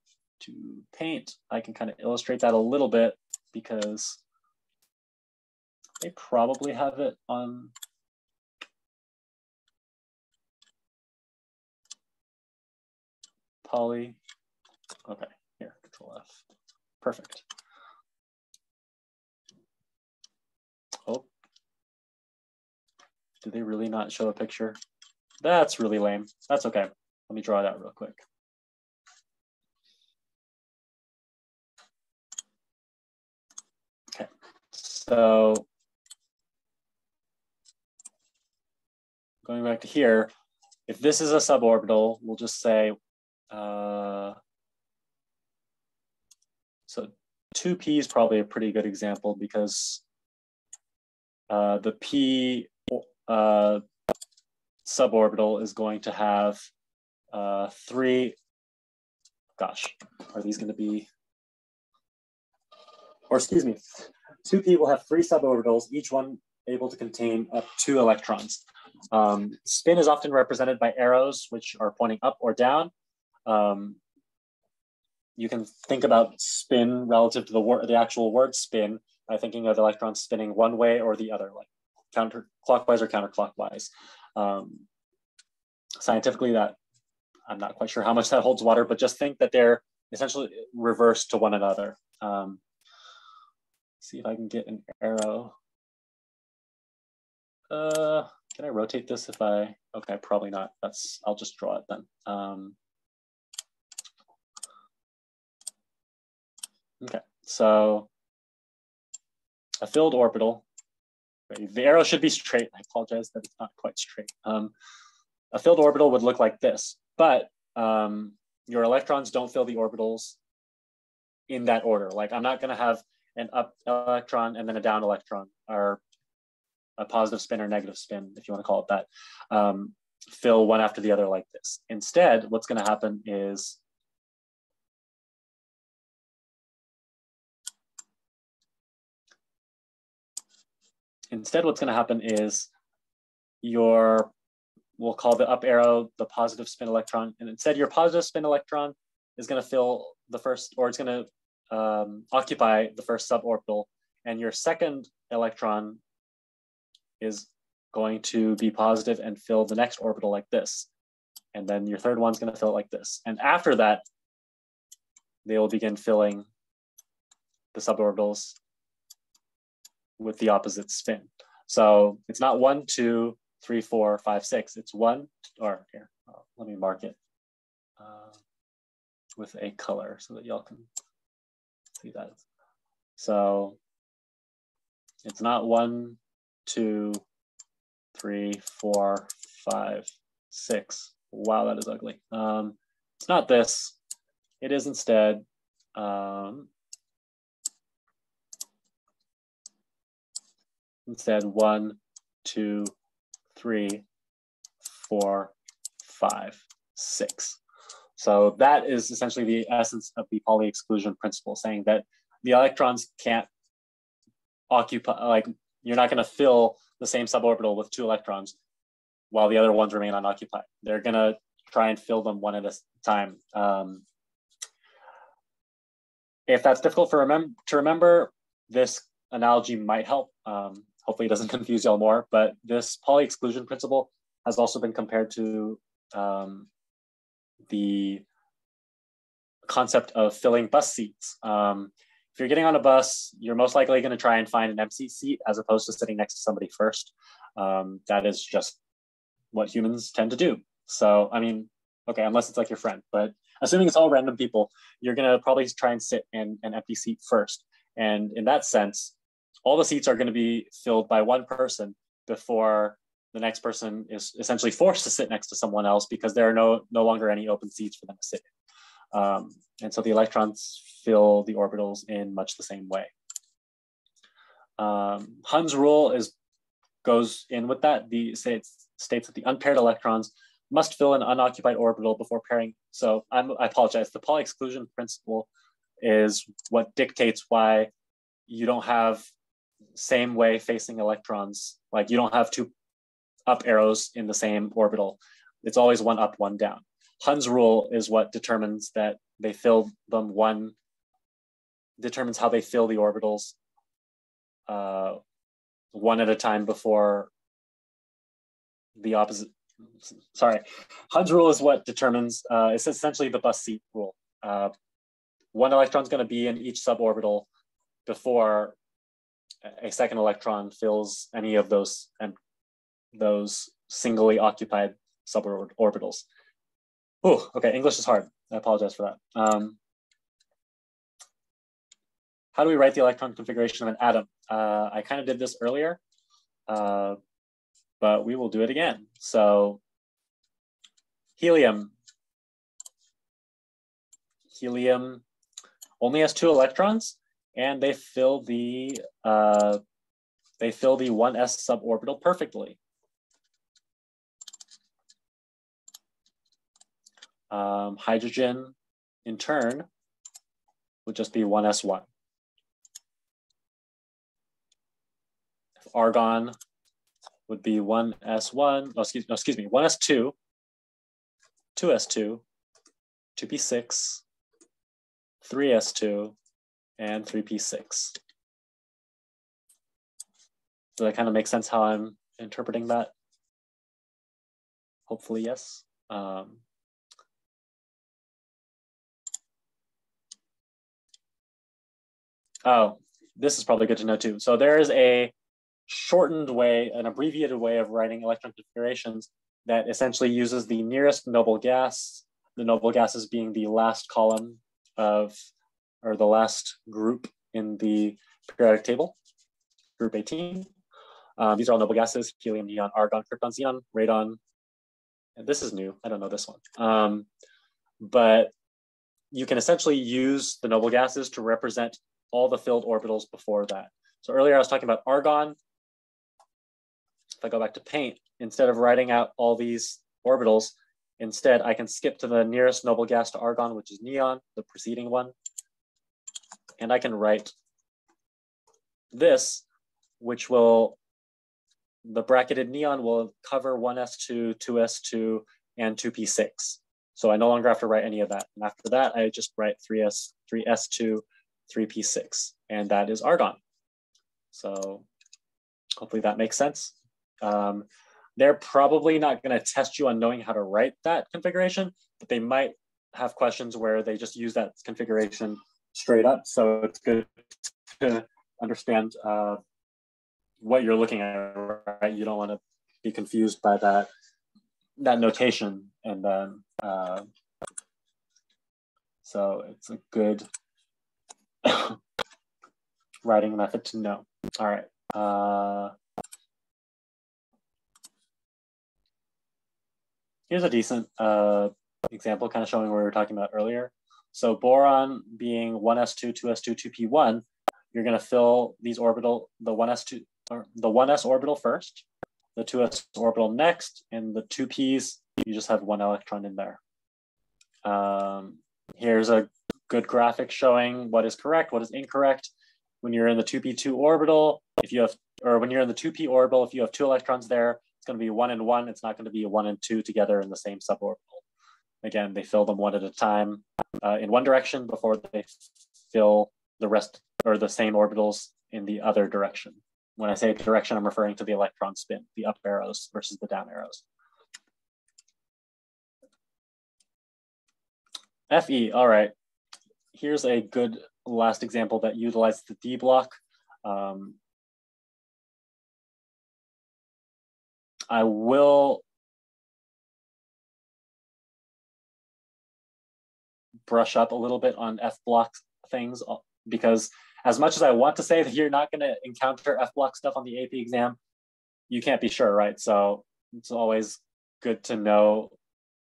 to paint, I can kind of illustrate that a little bit because they probably have it on Pauli. Okay, here, control F. Perfect. Oh, do they really not show a picture? That's really lame. That's okay. Let me draw out real quick. Okay, so going back to here, if this is a suborbital, we'll just say, uh, so 2p is probably a pretty good example because uh, the p uh, suborbital is going to have uh, three, gosh, are these going to be, or excuse me, 2p will have three suborbitals, each one able to contain up two electrons. Um, spin is often represented by arrows, which are pointing up or down. Um, you can think about spin relative to the word, the actual word spin by thinking of electrons spinning one way or the other, like counterclockwise or counterclockwise. Um, scientifically, that I'm not quite sure how much that holds water, but just think that they're essentially reversed to one another. Um, see if I can get an arrow. Uh, can I rotate this if I, okay, probably not. That's, I'll just draw it then. Um, okay, so a filled orbital, the arrow should be straight. I apologize that it's not quite straight. Um, a filled orbital would look like this, but um, your electrons don't fill the orbitals in that order. Like I'm not gonna have an up electron and then a down electron or a positive spin or negative spin, if you want to call it that, um, fill one after the other like this. Instead, what's going to happen is instead what's going to happen is your we'll call the up arrow the positive spin electron and instead your positive spin electron is going to fill the first or it's going to um, occupy the first suborbital and your second electron is going to be positive and fill the next orbital like this. And then your third one's going to fill it like this. And after that, they will begin filling the suborbitals with the opposite spin. So it's not one, two, three, four, five, six. It's one, or here, uh, let me mark it uh, with a color so that y'all can see that. So it's not one, two, three, four, five, six. Wow, that is ugly. Um, it's not this. It is instead um, instead one, two, three, four, five, six. So that is essentially the essence of the Pauli exclusion principle, saying that the electrons can't occupy, like you're not going to fill the same suborbital with two electrons while the other ones remain unoccupied. They're going to try and fill them one at a time. Um, if that's difficult for remem- to remember, this analogy might help. Um, hopefully, it doesn't confuse y'all more. But this Pauli exclusion principle has also been compared to um, the concept of filling bus seats. Um, if you're getting on a bus, you're most likely going to try and find an empty seat as opposed to sitting next to somebody first. Um, that is just what humans tend to do. So, I mean, okay, unless it's like your friend, but assuming it's all random people, you're going to probably try and sit in an empty seat first. And in that sense, all the seats are going to be filled by one person before the next person is essentially forced to sit next to someone else because there are no no longer any open seats for them to sit in. Um, and so the electrons fill the orbitals in much the same way. Um, Hund's rule is goes in with that. The states, states that the unpaired electrons must fill an unoccupied orbital before pairing. So I'm, I apologize. The Pauli exclusion principle is what dictates why you don't have same way facing electrons. Like you don't have two up arrows in the same orbital. It's always one up, one down. Hund's rule is what determines that they fill them one determines how they fill the orbitals uh, one at a time before the opposite sorry, Hund's rule is what determines, uh, it's essentially the bus seat rule. Uh, one electron is going to be in each suborbital before a second electron fills any of those and those singly occupied suborbitals. Oh, okay, English is hard. I apologize for that. Um, how do we write the electron configuration of an atom? Uh, I kind of did this earlier, uh, but we will do it again. So helium. Helium only has two electrons and they fill the uh, they fill the 1s suborbital perfectly. Um, hydrogen, in turn, would just be 1s1. Argon would be 1s1, oh, excuse, no, excuse me, 1s2, 2s2, 2p6, 3s2, and 3p6. Does that kind of make sense how I'm interpreting that? Hopefully, yes. Um, oh, this is probably good to know too. So there is a shortened way, an abbreviated way of writing electron configurations that essentially uses the nearest noble gas, the noble gases being the last column of or the last group in the periodic table, group 18. Um, these are all noble gases, helium, neon, argon, krypton, xenon, radon. And this is new, I don't know this one. Um, but you can essentially use the noble gases to represent all the filled orbitals before that. So earlier I was talking about argon. If I go back to paint, instead of writing out all these orbitals, instead I can skip to the nearest noble gas to argon, which is neon, the preceding one and I can write this, which will, the bracketed neon will cover 1s2, 2s2, and 2p6. So I no longer have to write any of that. And after that, I just write 3s, 3s2, 3p6, and that is argon. So hopefully that makes sense. Um, they're probably not going to test you on knowing how to write that configuration, but they might have questions where they just use that configuration straight up. So it's good to understand uh, what you're looking at, right? You don't want to be confused by that that notation, and then uh, so it's a good writing method to know. All right. Uh, here's a decent uh, example, kind of showing what we were talking about earlier. So boron being 1s2, 2s2, 2p1, you're going to fill these orbital, the 1s2, or the 1s orbital first, the 2s orbital next, and the 2p's, you just have one electron in there. Um, here's a good graphic showing what is correct, what is incorrect. When you're in the 2p2 orbital, if you have, or when you're in the 2p orbital, if you have two electrons there, it's going to be one and one. It's not going to be one and two together in the same suborbital. Again, they fill them one at a time uh, in one direction before they fill the rest or the same orbitals in the other direction. When I say direction, I'm referring to the electron spin, the up arrows versus the down arrows. FE, all right. Here's a good last example that utilizes the D block. Um, I will brush up a little bit on F block things uh, because as much as I want to say that you're not going to encounter F block stuff on the AP exam, you can't be sure, right? So it's always good to know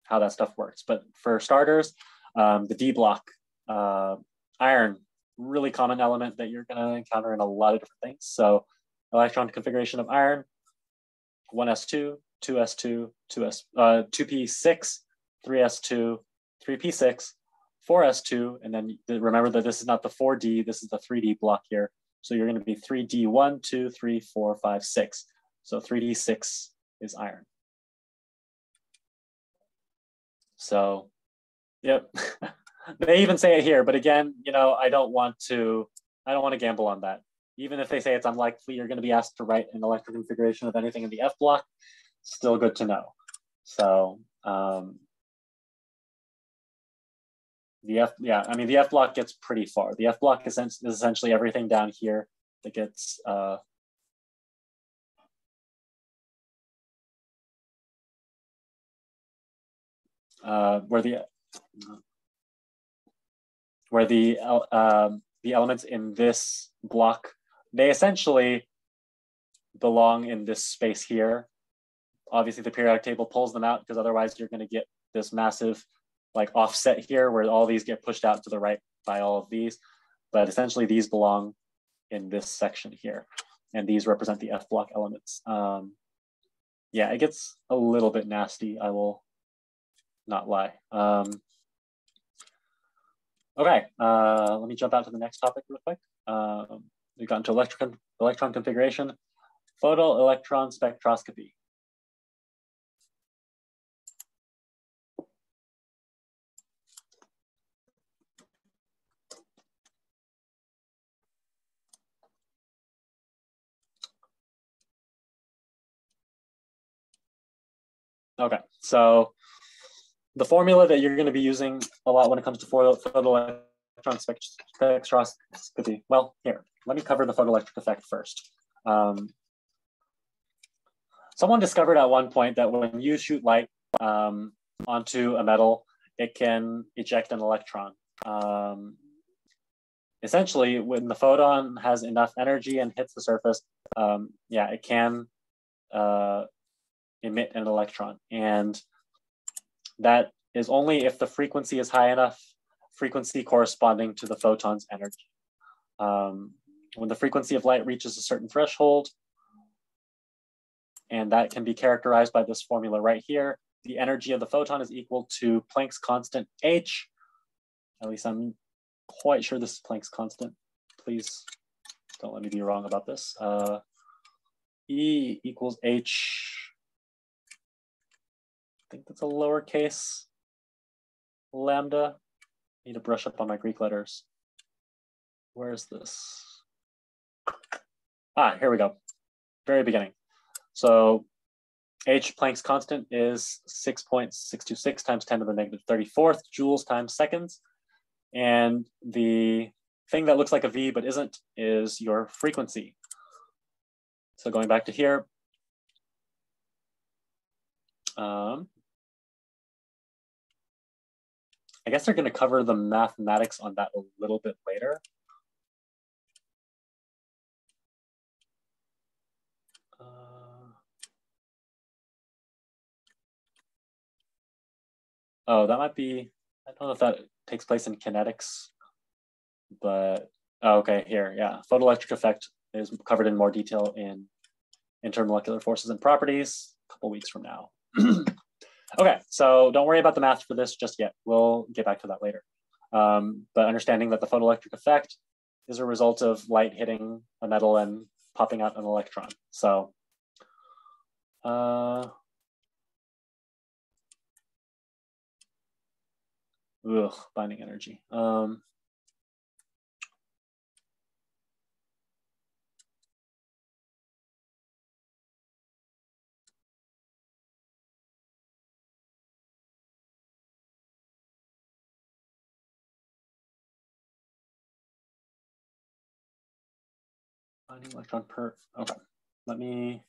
how that stuff works. But for starters, um, the D block, uh, iron, really common element that you're going to encounter in a lot of different things. So electron configuration of iron, 1s2, 2s2, 2s, uh, 2p6, 3s2, 3p6, 4s2, and then remember that this is not the 4d, this is the 3d block here. So you're going to be 3d, 1, 2, 3, 4, 5, 6. So 3d6 is iron. So, yep. they even say it here, but again, you know, I don't want to, I don't want to gamble on that. Even if they say it's unlikely you're going to be asked to write an electric configuration of anything in the F block, still good to know. So um, the F, yeah, I mean, the F block gets pretty far. The F block is, is essentially everything down here that gets uh, uh, where the where the um, the elements in this block they essentially belong in this space here. Obviously, the periodic table pulls them out because otherwise you're going to get this massive like offset here where all these get pushed out to the right by all of these. But essentially, these belong in this section here, and these represent the F block elements. Um, yeah, it gets a little bit nasty. I will not lie. Um, okay, uh, let me jump out to the next topic real quick. Um, we got into electron, electron configuration, photoelectron spectroscopy. Okay, so the formula that you're going to be using a lot when it comes to photoelectron spectroscopy. Well, here, let me cover the photoelectric effect first. Um, someone discovered at one point that when you shoot light um, onto a metal, it can eject an electron. Um, essentially, when the photon has enough energy and hits the surface, um, yeah, it can uh, emit an electron. And that is only if the frequency is high enough, frequency corresponding to the photon's energy. Um, when the frequency of light reaches a certain threshold, and that can be characterized by this formula right here, the energy of the photon is equal to Planck's constant h. At least I'm quite sure this is Planck's constant. Please don't let me be wrong about this. Uh, e equals h think that's a lowercase lambda. I need to brush up on my Greek letters. Where is this? Ah, here we go. Very beginning. So H Planck's constant is 6.626 times 10 to the negative 34th joules times seconds. And the thing that looks like a V but isn't is your frequency. So going back to here, um, I guess they're going to cover the mathematics on that a little bit later. Uh, oh, that might be, I don't know if that takes place in kinetics, but oh, okay, here, yeah. Photoelectric effect is covered in more detail in intermolecular forces and properties a couple weeks from now. Okay, so don't worry about the math for this just yet. We'll get back to that later. Um, but understanding that the photoelectric effect is a result of light hitting a metal and popping out an electron. So, uh, ugh, binding energy. Um, Finding electron per, okay. Let me.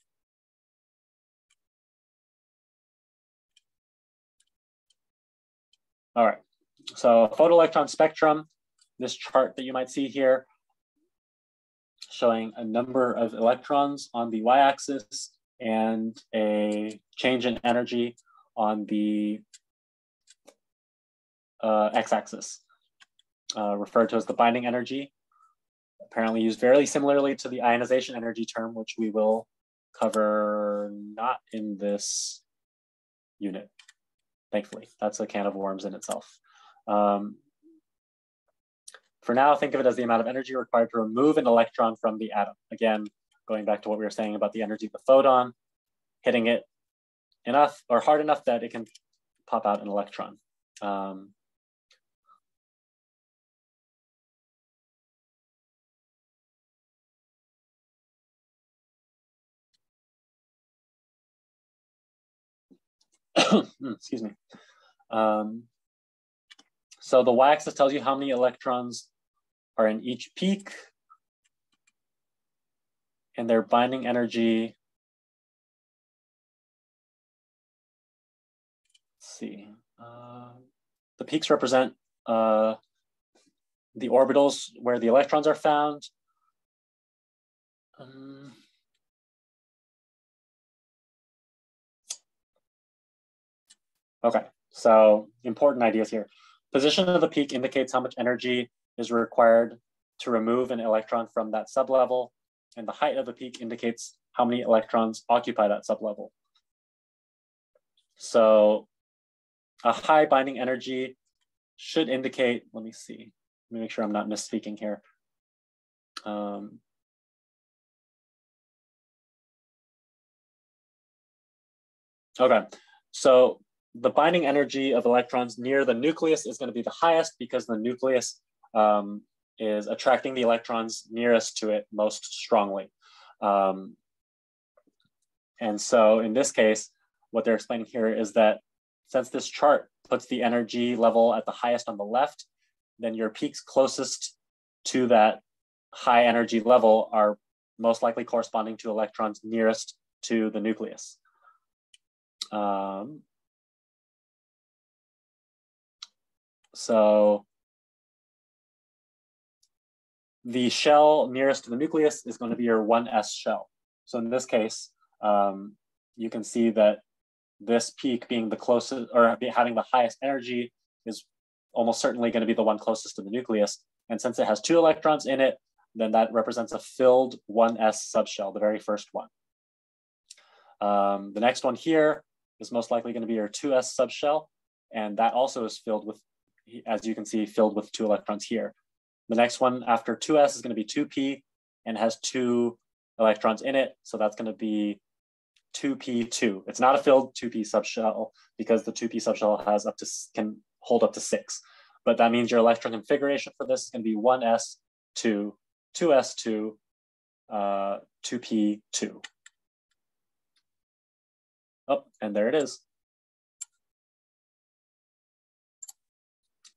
All right, so photoelectron spectrum, this chart that you might see here, showing a number of electrons on the y-axis and a change in energy on the uh, x-axis, uh, referred to as the binding energy apparently used very similarly to the ionization energy term, which we will cover not in this unit, thankfully. That's a can of worms in itself. Um, for now, think of it as the amount of energy required to remove an electron from the atom. Again, going back to what we were saying about the energy of the photon, hitting it enough or hard enough that it can pop out an electron. Um, excuse me. Um, so the y-axis tells you how many electrons are in each peak and their binding energy. Let's see. Uh, the peaks represent uh, the orbitals where the electrons are found. Um, okay, so important ideas here. Position of the peak indicates how much energy is required to remove an electron from that sublevel, and the height of the peak indicates how many electrons occupy that sublevel. So a high binding energy should indicate, let me see, let me make sure I'm not misspeaking here. Um, okay, so the binding energy of electrons near the nucleus is going to be the highest because the nucleus um, is attracting the electrons nearest to it most strongly. Um, and so in this case, what they're explaining here is that since this chart puts the energy level at the highest on the left, then your peaks closest to that high energy level are most likely corresponding to electrons nearest to the nucleus. Um, so the shell nearest to the nucleus is going to be your 1s shell. So in this case, um, you can see that this peak being the closest or having the highest energy is almost certainly going to be the one closest to the nucleus. And since it has two electrons in it, then that represents a filled 1s subshell, the very first one. Um, the next one here is most likely going to be your 2s subshell, and that also is filled with, as you can see, filled with two electrons here. The next one after 2s is going to be 2p and has two electrons in it, so that's going to be 2p2. It's not a filled 2p subshell because the 2p subshell has up to can hold up to six. But that means your electron configuration for this is going to be 1s2, 2s2, uh, 2p2. Oh, and there it is.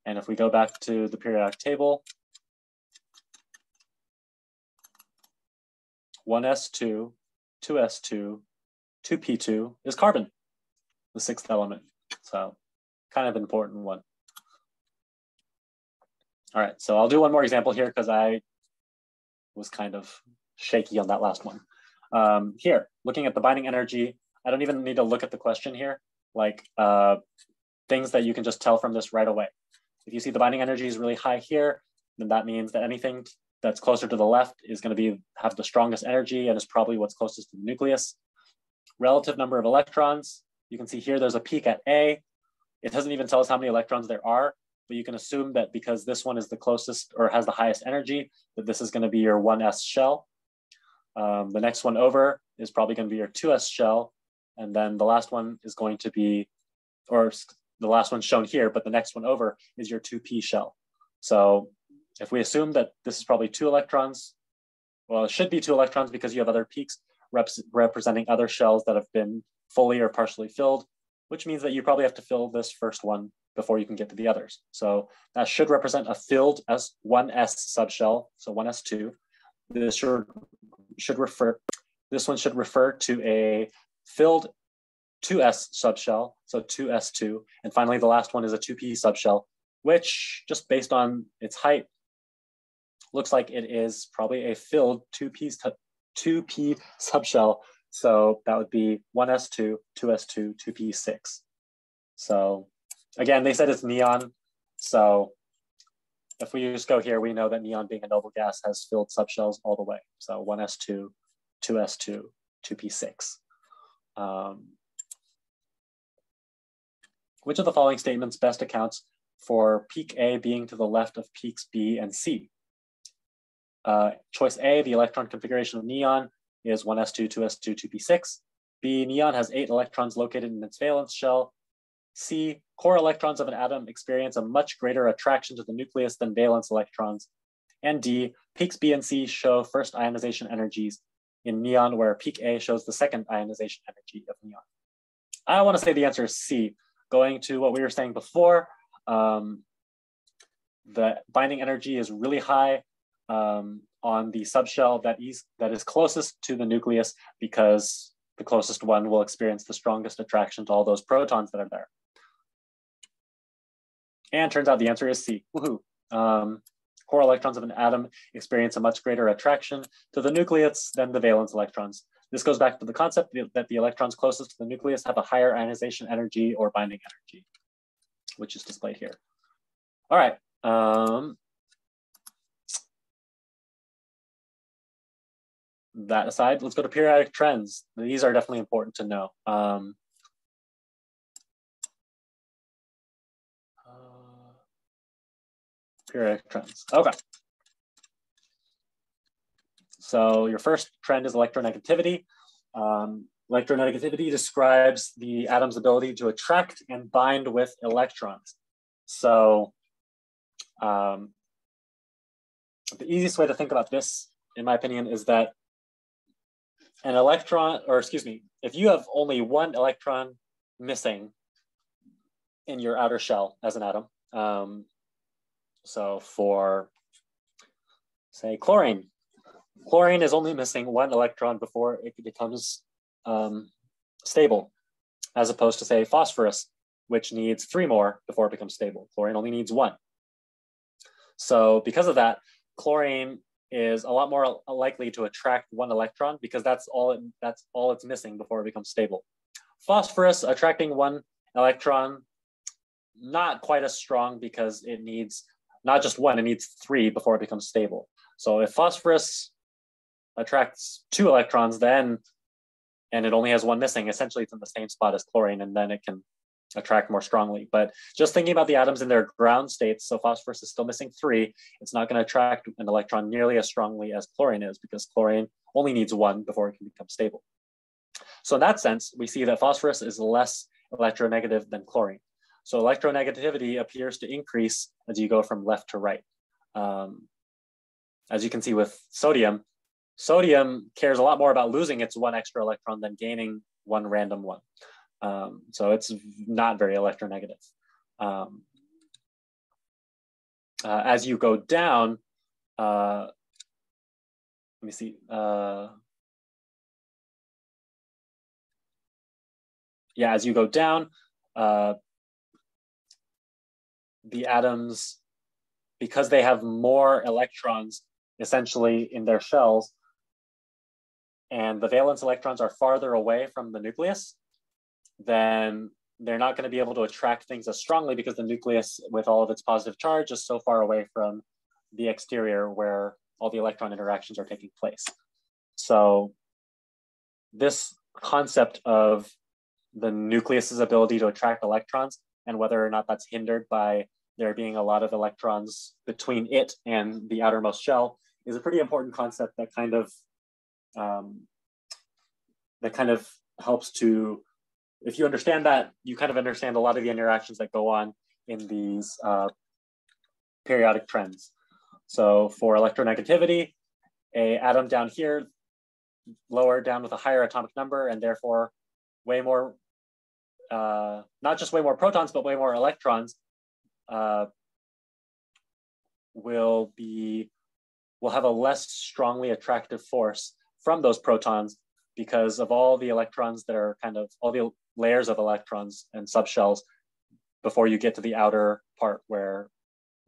And if we go back to the periodic table, 1s2, 2s2, 2p2 is carbon, the sixth element. So kind of an important one. All right, so I'll do one more example here because I was kind of shaky on that last one. Um, here, looking at the binding energy, I don't even need to look at the question here, like uh, things that you can just tell from this right away. If you see the binding energy is really high here, then that means that anything that's closer to the left is going to be have the strongest energy and is probably what's closest to the nucleus. Relative number of electrons, you can see here there's a peak at A. It doesn't even tell us how many electrons there are, but you can assume that because this one is the closest or has the highest energy, that this is going to be your 1s shell. Um, the next one over is probably going to be your 2s shell. And then the last one is going to be, or the last one shown here, but the next one over is your 2p shell. So if we assume that this is probably two electrons, well, it should be two electrons because you have other peaks rep representing other shells that have been fully or partially filled, which means that you probably have to fill this first one before you can get to the others. So that should represent a filled S1s subshell, so 1s2. This should, should refer, this one should refer to a filled 2s subshell, so 2s2. And finally, the last one is a 2p subshell, which just based on its height, looks like it is probably a filled 2p, 2p subshell. So that would be 1s2, 2s2, 2p6. So again, they said it's neon. So if we just go here, we know that neon being a noble gas has filled subshells all the way. So 1s2, 2s2, 2p6. Um, which of the following statements best accounts for peak A being to the left of peaks B and C? Uh, choice A, the electron configuration of neon is 1s2, 2s2, 2p6. B, neon has eight electrons located in its valence shell. C, core electrons of an atom experience a much greater attraction to the nucleus than valence electrons. And D, peaks B and C show first ionization energies in neon, where peak A shows the second ionization energy of neon. I want to say the answer is C. Going to what we were saying before, um, the binding energy is really high um, on the subshell that is, that is closest to the nucleus because the closest one will experience the strongest attraction to all those protons that are there. And turns out the answer is C. Woohoo. Um, core electrons of an atom experience a much greater attraction to the nucleus than the valence electrons. This goes back to the concept that the electrons closest to the nucleus have a higher ionization energy or binding energy, which is displayed here. All right. Um, that aside, let's go to periodic trends. These are definitely important to know. Um, uh, periodic trends. Okay. So your first trend is electronegativity. Um, electronegativity describes the atom's ability to attract and bind with electrons. So um, the easiest way to think about this, in my opinion, is that an electron, or excuse me, if you have only one electron missing in your outer shell as an atom, um, so for say chlorine, Chlorine is only missing one electron before it becomes um, stable, as opposed to say phosphorus, which needs three more before it becomes stable. Chlorine only needs one. So because of that, chlorine is a lot more likely to attract one electron because that's all it, that's all it's missing before it becomes stable. Phosphorus attracting one electron, not quite as strong because it needs not just one, it needs three before it becomes stable. So if phosphorus attracts two electrons then, and it only has one missing, essentially it's in the same spot as chlorine, and then it can attract more strongly. But just thinking about the atoms in their ground states, so phosphorus is still missing three, it's not going to attract an electron nearly as strongly as chlorine is because chlorine only needs one before it can become stable. So in that sense, we see that phosphorus is less electronegative than chlorine. So electronegativity appears to increase as you go from left to right. Um, as you can see with sodium, Sodium cares a lot more about losing its one extra electron than gaining one random one. Um, so it's not very electronegative. Um, uh, as you go down, uh, let me see. Uh, yeah, as you go down, uh, the atoms, because they have more electrons essentially in their shells, and the valence electrons are farther away from the nucleus, then they're not going to be able to attract things as strongly because the nucleus, with all of its positive charge, is so far away from the exterior where all the electron interactions are taking place. So this concept of the nucleus's ability to attract electrons and whether or not that's hindered by there being a lot of electrons between it and the outermost shell is a pretty important concept that kind of um, that kind of helps to, if you understand that, you kind of understand a lot of the interactions that go on in these uh, periodic trends. So for electronegativity, a atom down here, lower down with a higher atomic number and therefore way more, uh, not just way more protons, but way more electrons uh, will be, will have a less strongly attractive force from those protons because of all the electrons that are kind of all the layers of electrons and subshells before you get to the outer part where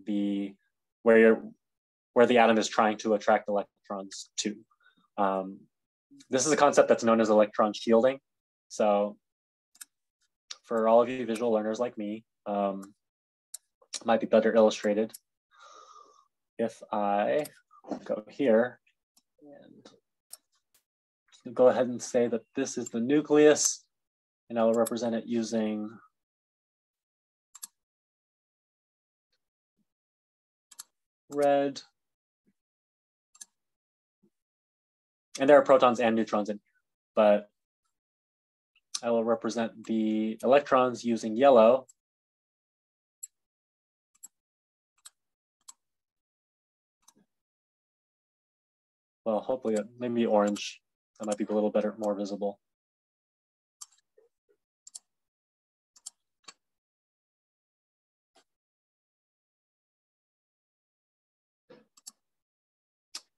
the where you're where the atom is trying to attract electrons to. Um, this is a concept that's known as electron shielding. So for all of you visual learners like me, um, might be better illustrated if I go here go ahead and say that this is the nucleus, and I will represent it using red. And there are protons and neutrons in here, but I will represent the electrons using yellow. Well, hopefully maybe orange that might be a little better, more visible.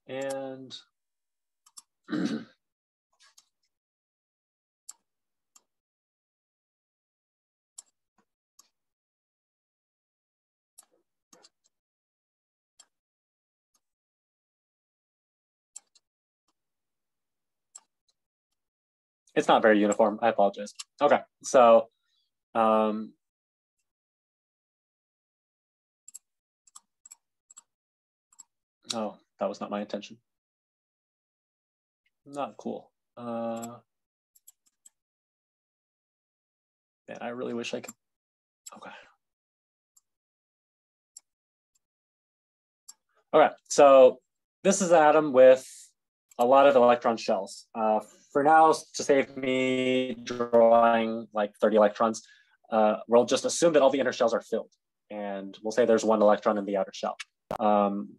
And it's not very uniform. I apologize. Okay, so um, oh, that was not my intention. Not cool. Uh, man, I really wish I could. Okay. Okay, so this is an atom with a lot of electron shells. Uh, for now, to save me drawing like 30 electrons, uh, we'll just assume that all the inner shells are filled. And we'll say there's one electron in the outer shell. Um,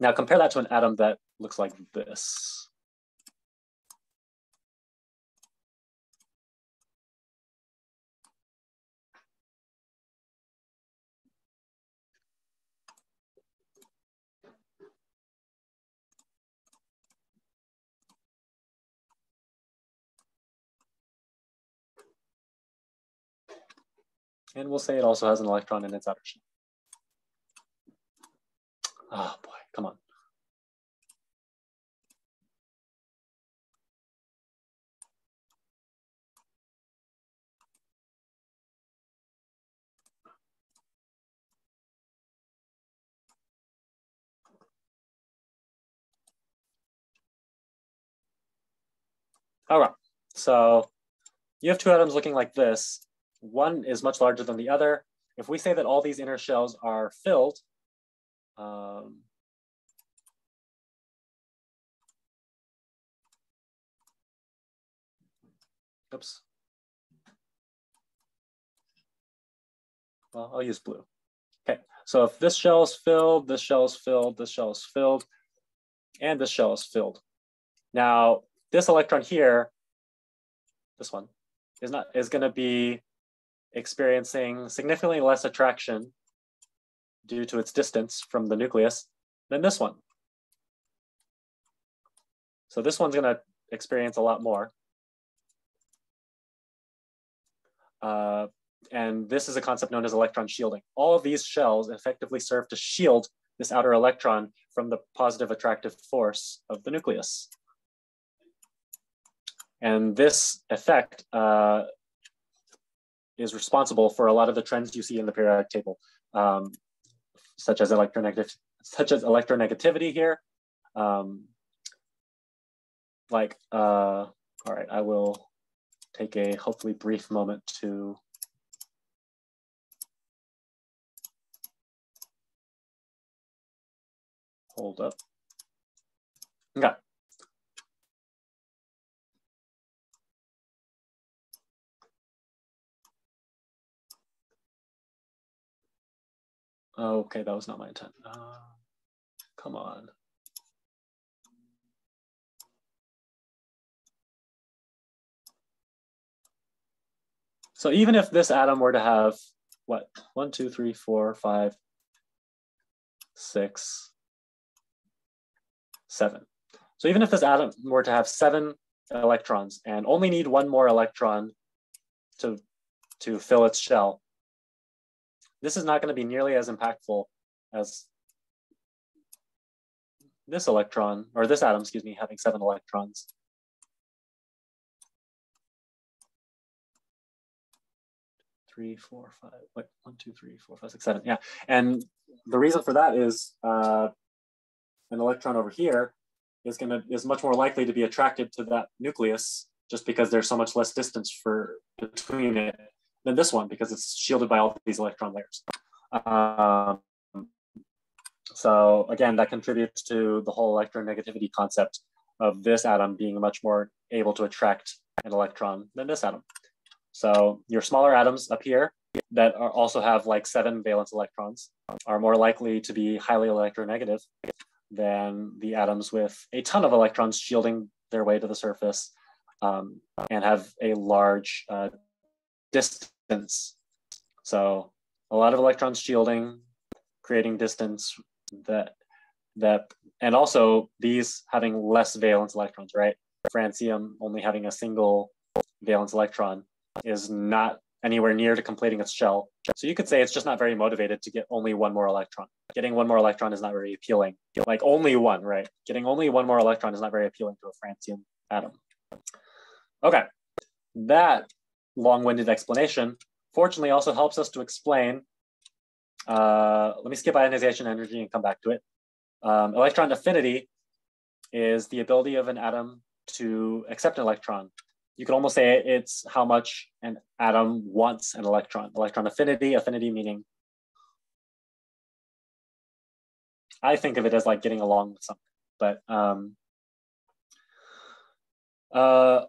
now compare that to an atom that looks like this. And we'll say it also has an electron in its outer shell. Oh boy, come on. All right, so you have two atoms looking like this one is much larger than the other. If we say that all these inner shells are filled, um, oops. Well, I'll use blue. Okay, so if this shell is filled, this shell is filled, this shell is filled, and this shell is filled. Now, this electron here, this one, is not is going to be experiencing significantly less attraction due to its distance from the nucleus than this one. So this one's gonna experience a lot more. Uh, and this is a concept known as electron shielding. All of these shells effectively serve to shield this outer electron from the positive attractive force of the nucleus. And this effect uh, is responsible for a lot of the trends you see in the periodic table, um, such as electronegative, such as electronegativity here. Um, like, uh, all right, I will take a hopefully brief moment to hold up. Okay. Okay, that was not my intent. Uh, come on. So even if this atom were to have what, one, two, three, four, five, six, seven. So even if this atom were to have seven electrons and only need one more electron to, to fill its shell, this is not going to be nearly as impactful as this electron, or this atom, excuse me, having seven electrons. Three, four, five, wait, one, two, three, four, five, six, seven. Yeah, and the reason for that is uh, an electron over here is going to is much more likely to be attracted to that nucleus just because there's so much less distance for between it than this one because it's shielded by all these electron layers. Um, so again, that contributes to the whole electronegativity concept of this atom being much more able to attract an electron than this atom. So your smaller atoms up here that are also have like seven valence electrons are more likely to be highly electronegative than the atoms with a ton of electrons shielding their way to the surface um, and have a large uh, distance distance. So a lot of electrons shielding, creating distance that that, and also these having less valence electrons, right? Francium only having a single valence electron is not anywhere near to completing its shell. So you could say it's just not very motivated to get only one more electron. Getting one more electron is not very appealing. Like only one, right? Getting only one more electron is not very appealing to a francium atom. Okay, that long-winded explanation fortunately also helps us to explain, uh, let me skip ionization energy and come back to it. Um, electron affinity is the ability of an atom to accept an electron you could almost say it's how much an atom wants an electron. Electron affinity, affinity meaning I think of it as like getting along with something, but um, uh,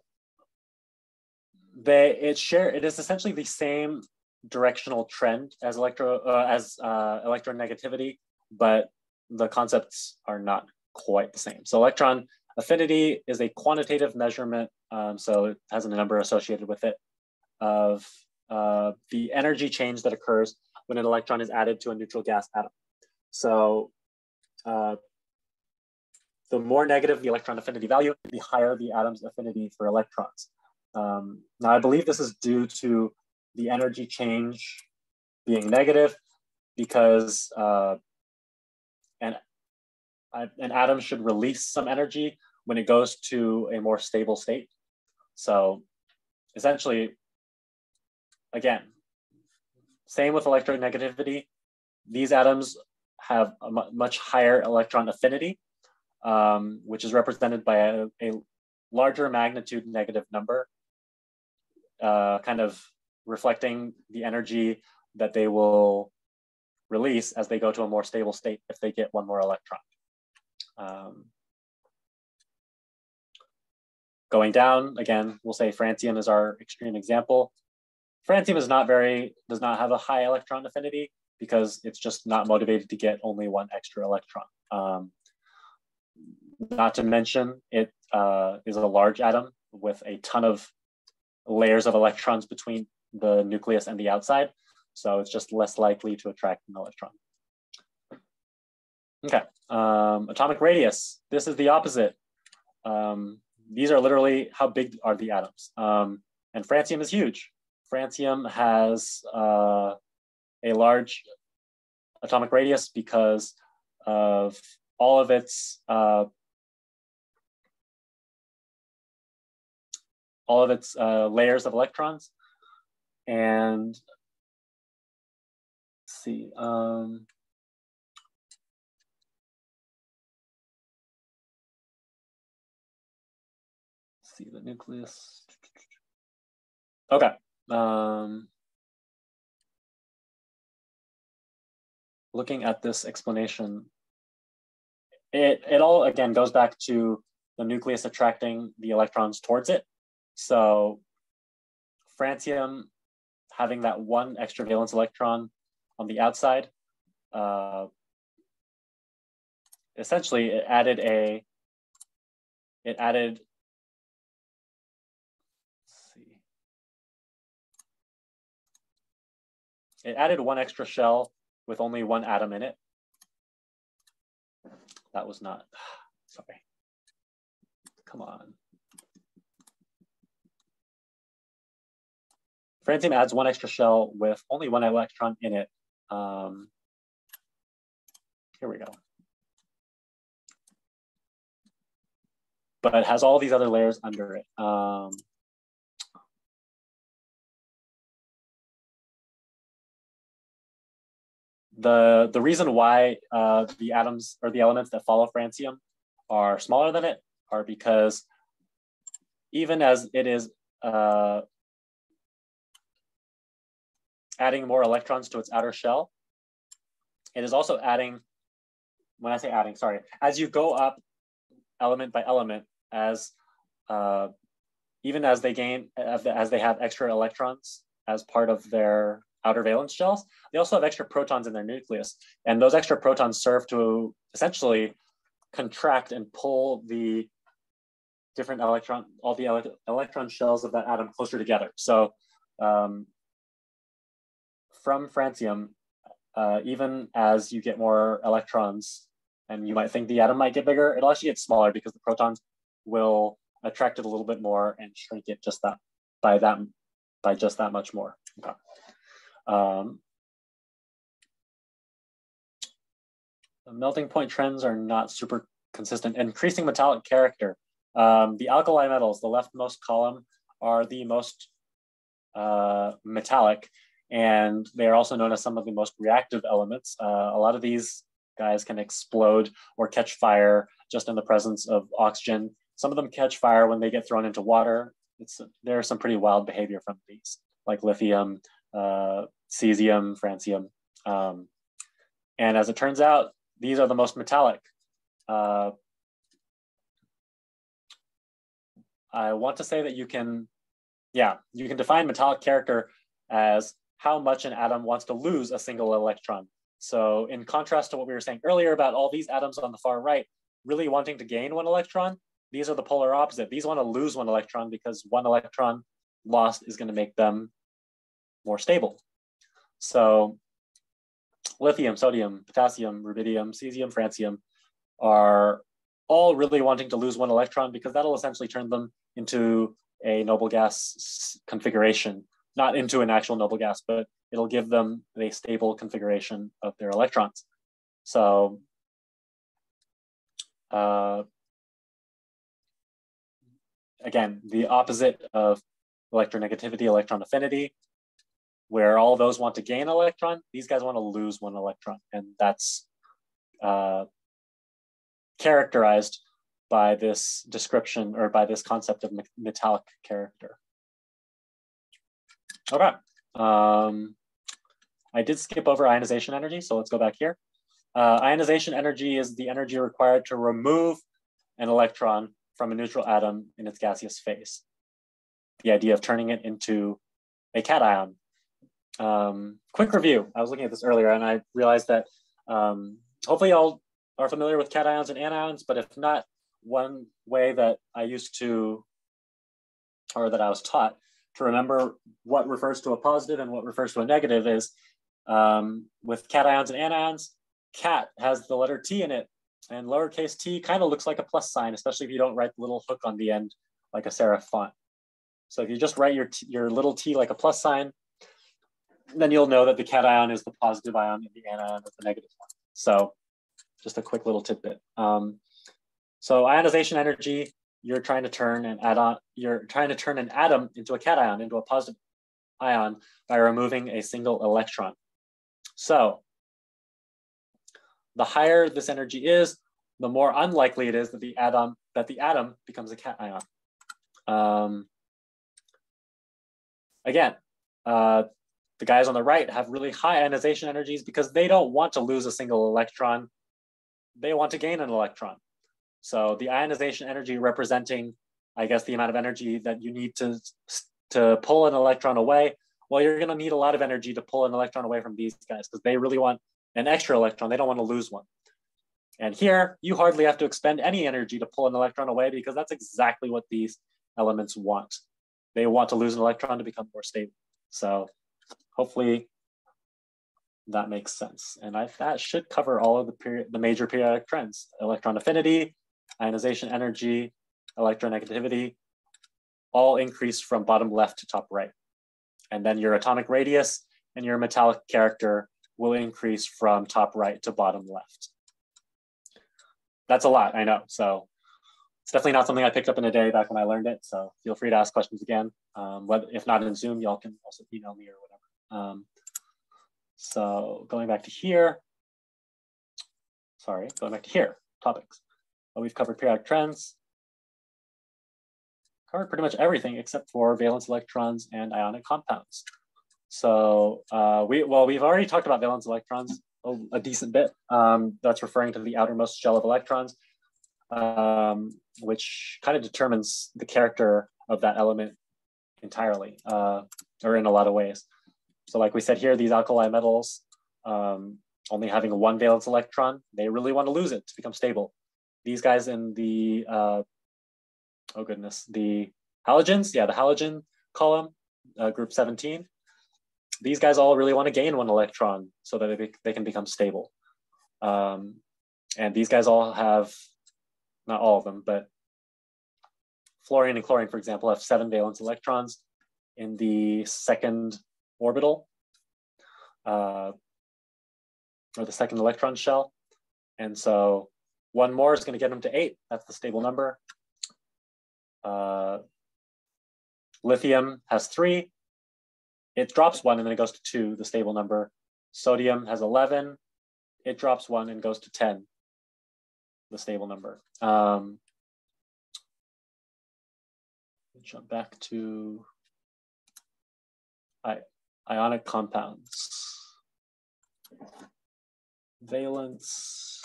they it share it is essentially the same directional trend as electro uh, as uh, electronegativity, but the concepts are not quite the same. So electron affinity is a quantitative measurement um, so it has a number associated with it of uh, the energy change that occurs when an electron is added to a neutral gas atom. So uh, the more negative the electron affinity value, the higher the atom's affinity for electrons. Um, now, I believe this is due to the energy change being negative because uh, an, an atom should release some energy when it goes to a more stable state. So essentially, again, same with electronegativity. These atoms have a much higher electron affinity, um, which is represented by a, a, larger magnitude negative number, uh, kind of reflecting the energy that they will release as they go to a more stable state if they get one more electron. Um, Going down, again, we'll say francium is our extreme example. Francium is not very, does not have a high electron affinity because it's just not motivated to get only one extra electron. Um, not to mention, it uh, is a large atom with a ton of layers of electrons between the nucleus and the outside. So it's just less likely to attract an electron. Okay, um, atomic radius. This is the opposite. Um, these are literally how big are the atoms. Um, and francium is huge. Francium has uh, a large atomic radius because of all of its uh, all of its uh, layers of electrons. And see, um, see the nucleus. Okay. Um, looking at this explanation, it, it all again goes back to the nucleus attracting the electrons towards it. So francium having that one extra valence electron on the outside, uh, essentially it added a, it added let's see. It added one extra shell with only one atom in it. That was not, sorry. Come on. Francium adds one extra shell with only one electron in it. Um, here we go. But it has all these other layers under it. Um, the the reason why uh, the atoms or the elements that follow francium are smaller than it are because even as it is uh, adding more electrons to its outer shell, it is also adding, when I say adding, sorry, as you go up element by element, as uh, even as they gain, as they have extra electrons as part of their outer valence shells, they also have extra protons in their nucleus. And those extra protons serve to essentially contract and pull the different electron, all the ele electron shells of that atom closer together. So um, from francium, uh, even as you get more electrons and you might think the atom might get bigger. It'll actually get smaller because the protons will attract it a little bit more and shrink it just that by that by just that much more. Okay. Um, the melting point trends are not super consistent. Increasing metallic character. Um, the alkali metals, the leftmost column, are the most uh, metallic, and they are also known as some of the most reactive elements. Uh, a lot of these guys can explode or catch fire just in the presence of oxygen. Some of them catch fire when they get thrown into water. It's, there's some pretty wild behavior from these, like lithium, uh, cesium, francium. Um, and as it turns out, these are the most metallic. Uh, I want to say that you can, yeah, you can define metallic character as how much an atom wants to lose a single electron. So in contrast to what we were saying earlier about all these atoms on the far right really wanting to gain one electron, these are the polar opposite. These want to lose one electron because one electron lost is going to make them more stable. So lithium, sodium, potassium, rubidium, cesium, francium are all really wanting to lose one electron because that'll essentially turn them into a noble gas configuration, not into an actual noble gas, but it'll give them a stable configuration of their electrons. So uh, again, the opposite of electronegativity, electron affinity, where all those want to gain an electron, these guys want to lose one electron. And that's uh, characterized by this description or by this concept of metallic character. Okay. Um, I did skip over ionization energy, so let's go back here. Uh, ionization energy is the energy required to remove an electron from a neutral atom in its gaseous phase. The idea of turning it into a cation. Um, quick review. I was looking at this earlier and I realized that um, hopefully y'all are familiar with cations and anions, but if not, one way that I used to, or that I was taught to remember what refers to a positive and what refers to a negative is um, with cations and anions, cat has the letter T in it, and lowercase t kind of looks like a plus sign, especially if you don't write the little hook on the end like a serif font. So if you just write your, t, your little t like a plus sign, then you'll know that the cation is the positive ion and the anion is the negative one. So just a quick little tidbit. Um, so ionization energy, you're trying to turn an atom, you're trying to turn an atom into a cation, into a positive ion by removing a single electron. So the higher this energy is, the more unlikely it is that the atom that the atom becomes a cation. Um, again, uh, the guys on the right have really high ionization energies because they don't want to lose a single electron. They want to gain an electron. So the ionization energy representing, I guess, the amount of energy that you need to, to pull an electron away. Well, you're going to need a lot of energy to pull an electron away from these guys because they really want an extra electron. They don't want to lose one. And here, you hardly have to expend any energy to pull an electron away because that's exactly what these elements want. They want to lose an electron to become more stable. So hopefully that makes sense. And I, that should cover all of the, period, the major periodic trends, electron affinity, ionization energy, electronegativity, all increase from bottom left to top right. And then your atomic radius and your metallic character will increase from top right to bottom left. That's a lot, I know. So it's definitely not something I picked up in a day back when I learned it. So feel free to ask questions again. Um, whether, if not in Zoom, y'all can also email me or whatever. Um, so going back to here, sorry, going back to here, topics. Well, we've covered periodic trends, covered pretty much everything except for valence electrons and ionic compounds. So uh, we well, we've already talked about valence electrons a, a decent bit. Um, that's referring to the outermost shell of electrons, um, which kind of determines the character of that element entirely, uh, or in a lot of ways. So like we said here, these alkali metals, um, only having one valence electron, they really want to lose it to become stable. These guys in the, uh, oh goodness, the halogens, yeah, the halogen column, uh, group 17, these guys all really want to gain one electron so that they, they can become stable. Um, and these guys all have, not all of them, but fluorine and chlorine, for example, have seven valence electrons in the second orbital, uh, or the second electron shell. And so one more is gonna get them to eight. That's the stable number. Uh, lithium has three. It drops one and then it goes to two, the stable number. Sodium has 11. It drops one and goes to 10, the stable number. Um, jump back to ionic compounds. Valence.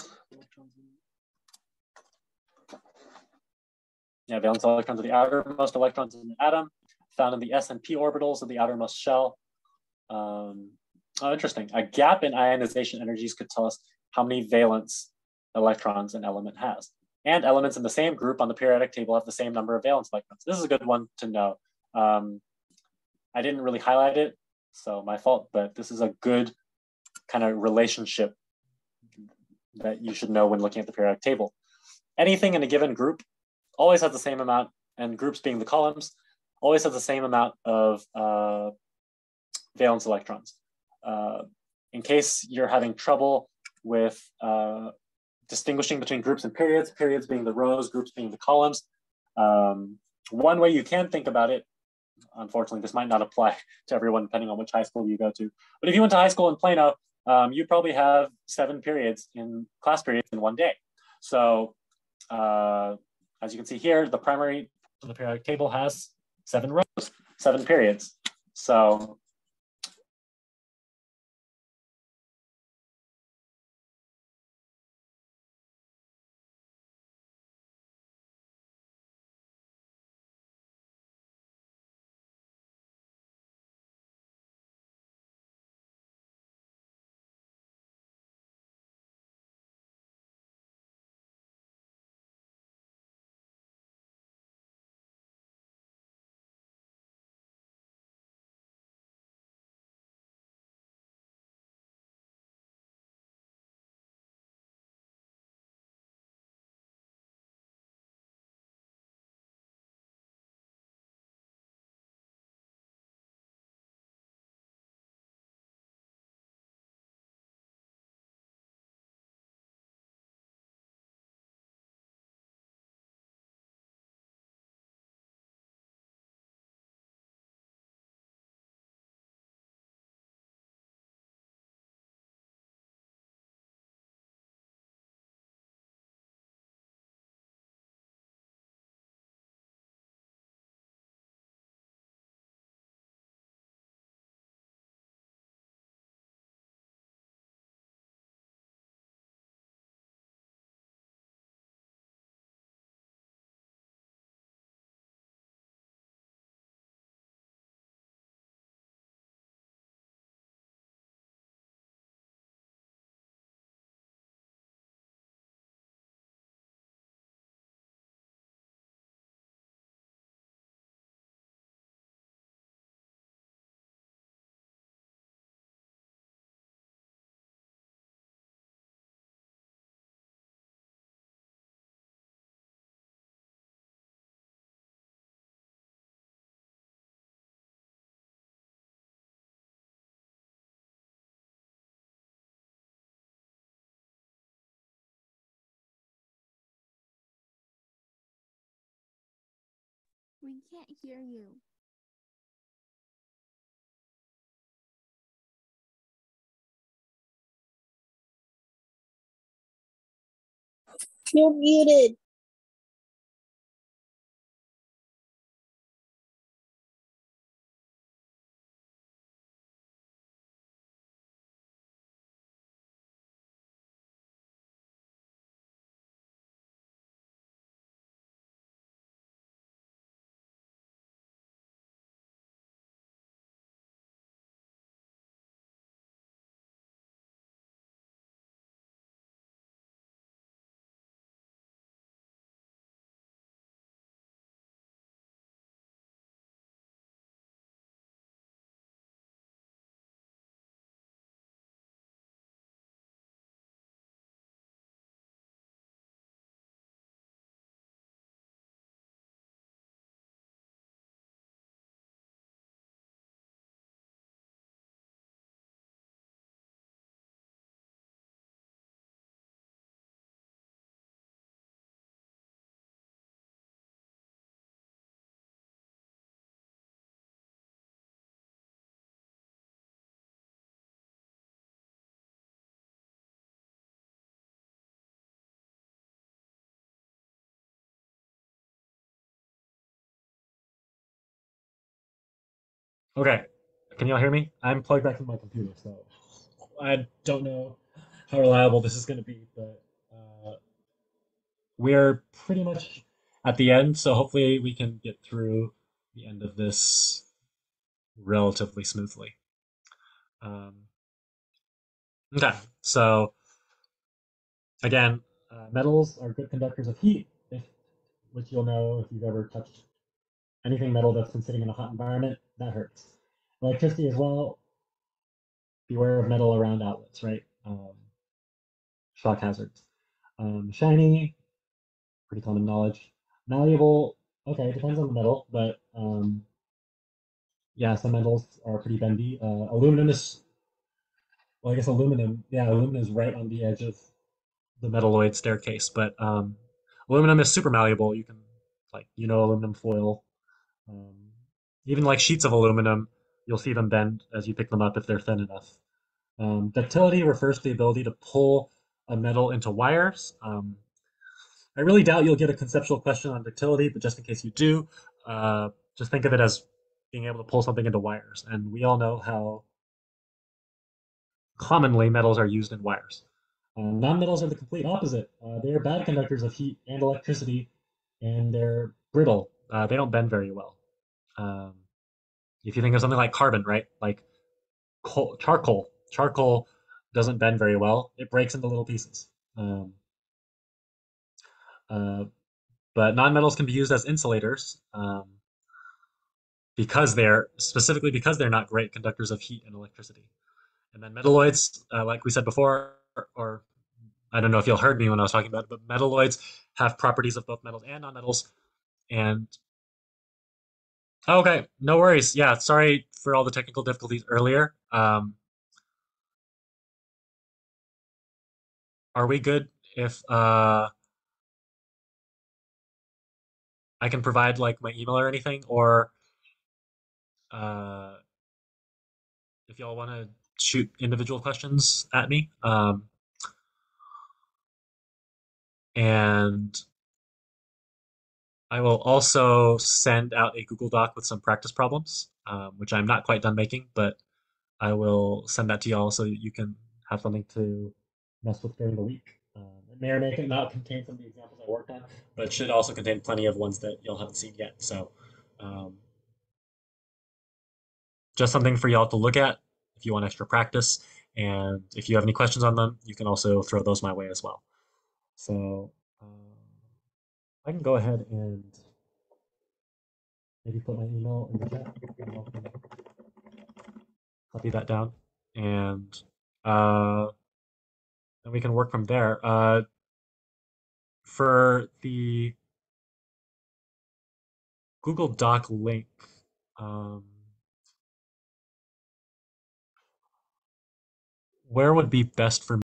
Yeah, valence electrons are the outermost electrons in the atom, found in the s and p orbitals of the outermost shell. Um, oh, interesting. A gap in ionization energies could tell us how many valence electrons an element has. And elements in the same group on the periodic table have the same number of valence electrons. This is a good one to know. Um, I didn't really highlight it, so my fault, but this is a good kind of relationship that you should know when looking at the periodic table. Anything in a given group always has the same amount, and groups being the columns, always has the same amount of uh, valence electrons. Uh, in case you're having trouble with uh, distinguishing between groups and periods, periods being the rows, groups being the columns, um, one way you can think about it, unfortunately, this might not apply to everyone depending on which high school you go to, but if you went to high school in Plano, um, you probably have seven periods in class periods in one day. So uh, as you can see here, the primary the periodic table has seven rows, seven periods. So We can't hear you. You're muted. Okay, can y'all hear me? I'm plugged back into my computer, so I don't know how reliable this is going to be, but uh, we're pretty much at the end, so hopefully we can get through the end of this relatively smoothly. Um, okay, so again, uh, metals are good conductors of heat, if, which you'll know if you've ever touched anything metal that's been sitting in a hot environment, that hurts. Electricity as well, beware of metal around outlets, right? Um, shock hazards. Um, shiny, pretty common knowledge. Malleable, okay, depends on the metal, but um, yeah, some metals are pretty bendy. Uh, aluminum is, well, I guess aluminum, yeah, aluminum is right on the edge of the metalloid staircase, but um, aluminum is super malleable. You can, like, you know, aluminum foil. Um, even like sheets of aluminum, you'll see them bend as you pick them up if they're thin enough. Um, ductility refers to the ability to pull a metal into wires. Um, I really doubt you'll get a conceptual question on ductility, but just in case you do, uh, just think of it as being able to pull something into wires. And we all know how commonly metals are used in wires. Uh, non-metals are the complete opposite. Uh, they are bad conductors of heat and electricity, and they're brittle. Uh, they don't bend very well. Um, if you think of something like carbon, right? Like coal, charcoal. Charcoal doesn't bend very well. It breaks into little pieces. Um, uh, but nonmetals can be used as insulators um, because they're specifically because they're not great conductors of heat and electricity. And then metalloids, uh, like we said before, or, or I don't know if you all heard me when I was talking about it, but metalloids have properties of both metals and nonmetals. And okay, no worries. Yeah, sorry for all the technical difficulties earlier. Um, are we good if uh, I can provide like my email or anything, or uh, if y'all want to shoot individual questions at me. Um, and I will also send out a Google Doc with some practice problems, um, which I'm not quite done making, but I will send that to y'all so that you can have something to mess with during the week. Um, it may or may not contain some of the examples I worked on, but it should also contain plenty of ones that y'all haven't seen yet. So um, just something for y'all to look at if you want extra practice. And if you have any questions on them, you can also throw those my way as well. So I can go ahead and maybe put my email in the chat. Copy that down, and uh, then we can work from there. Uh, for the Google Doc link, um, where would be best for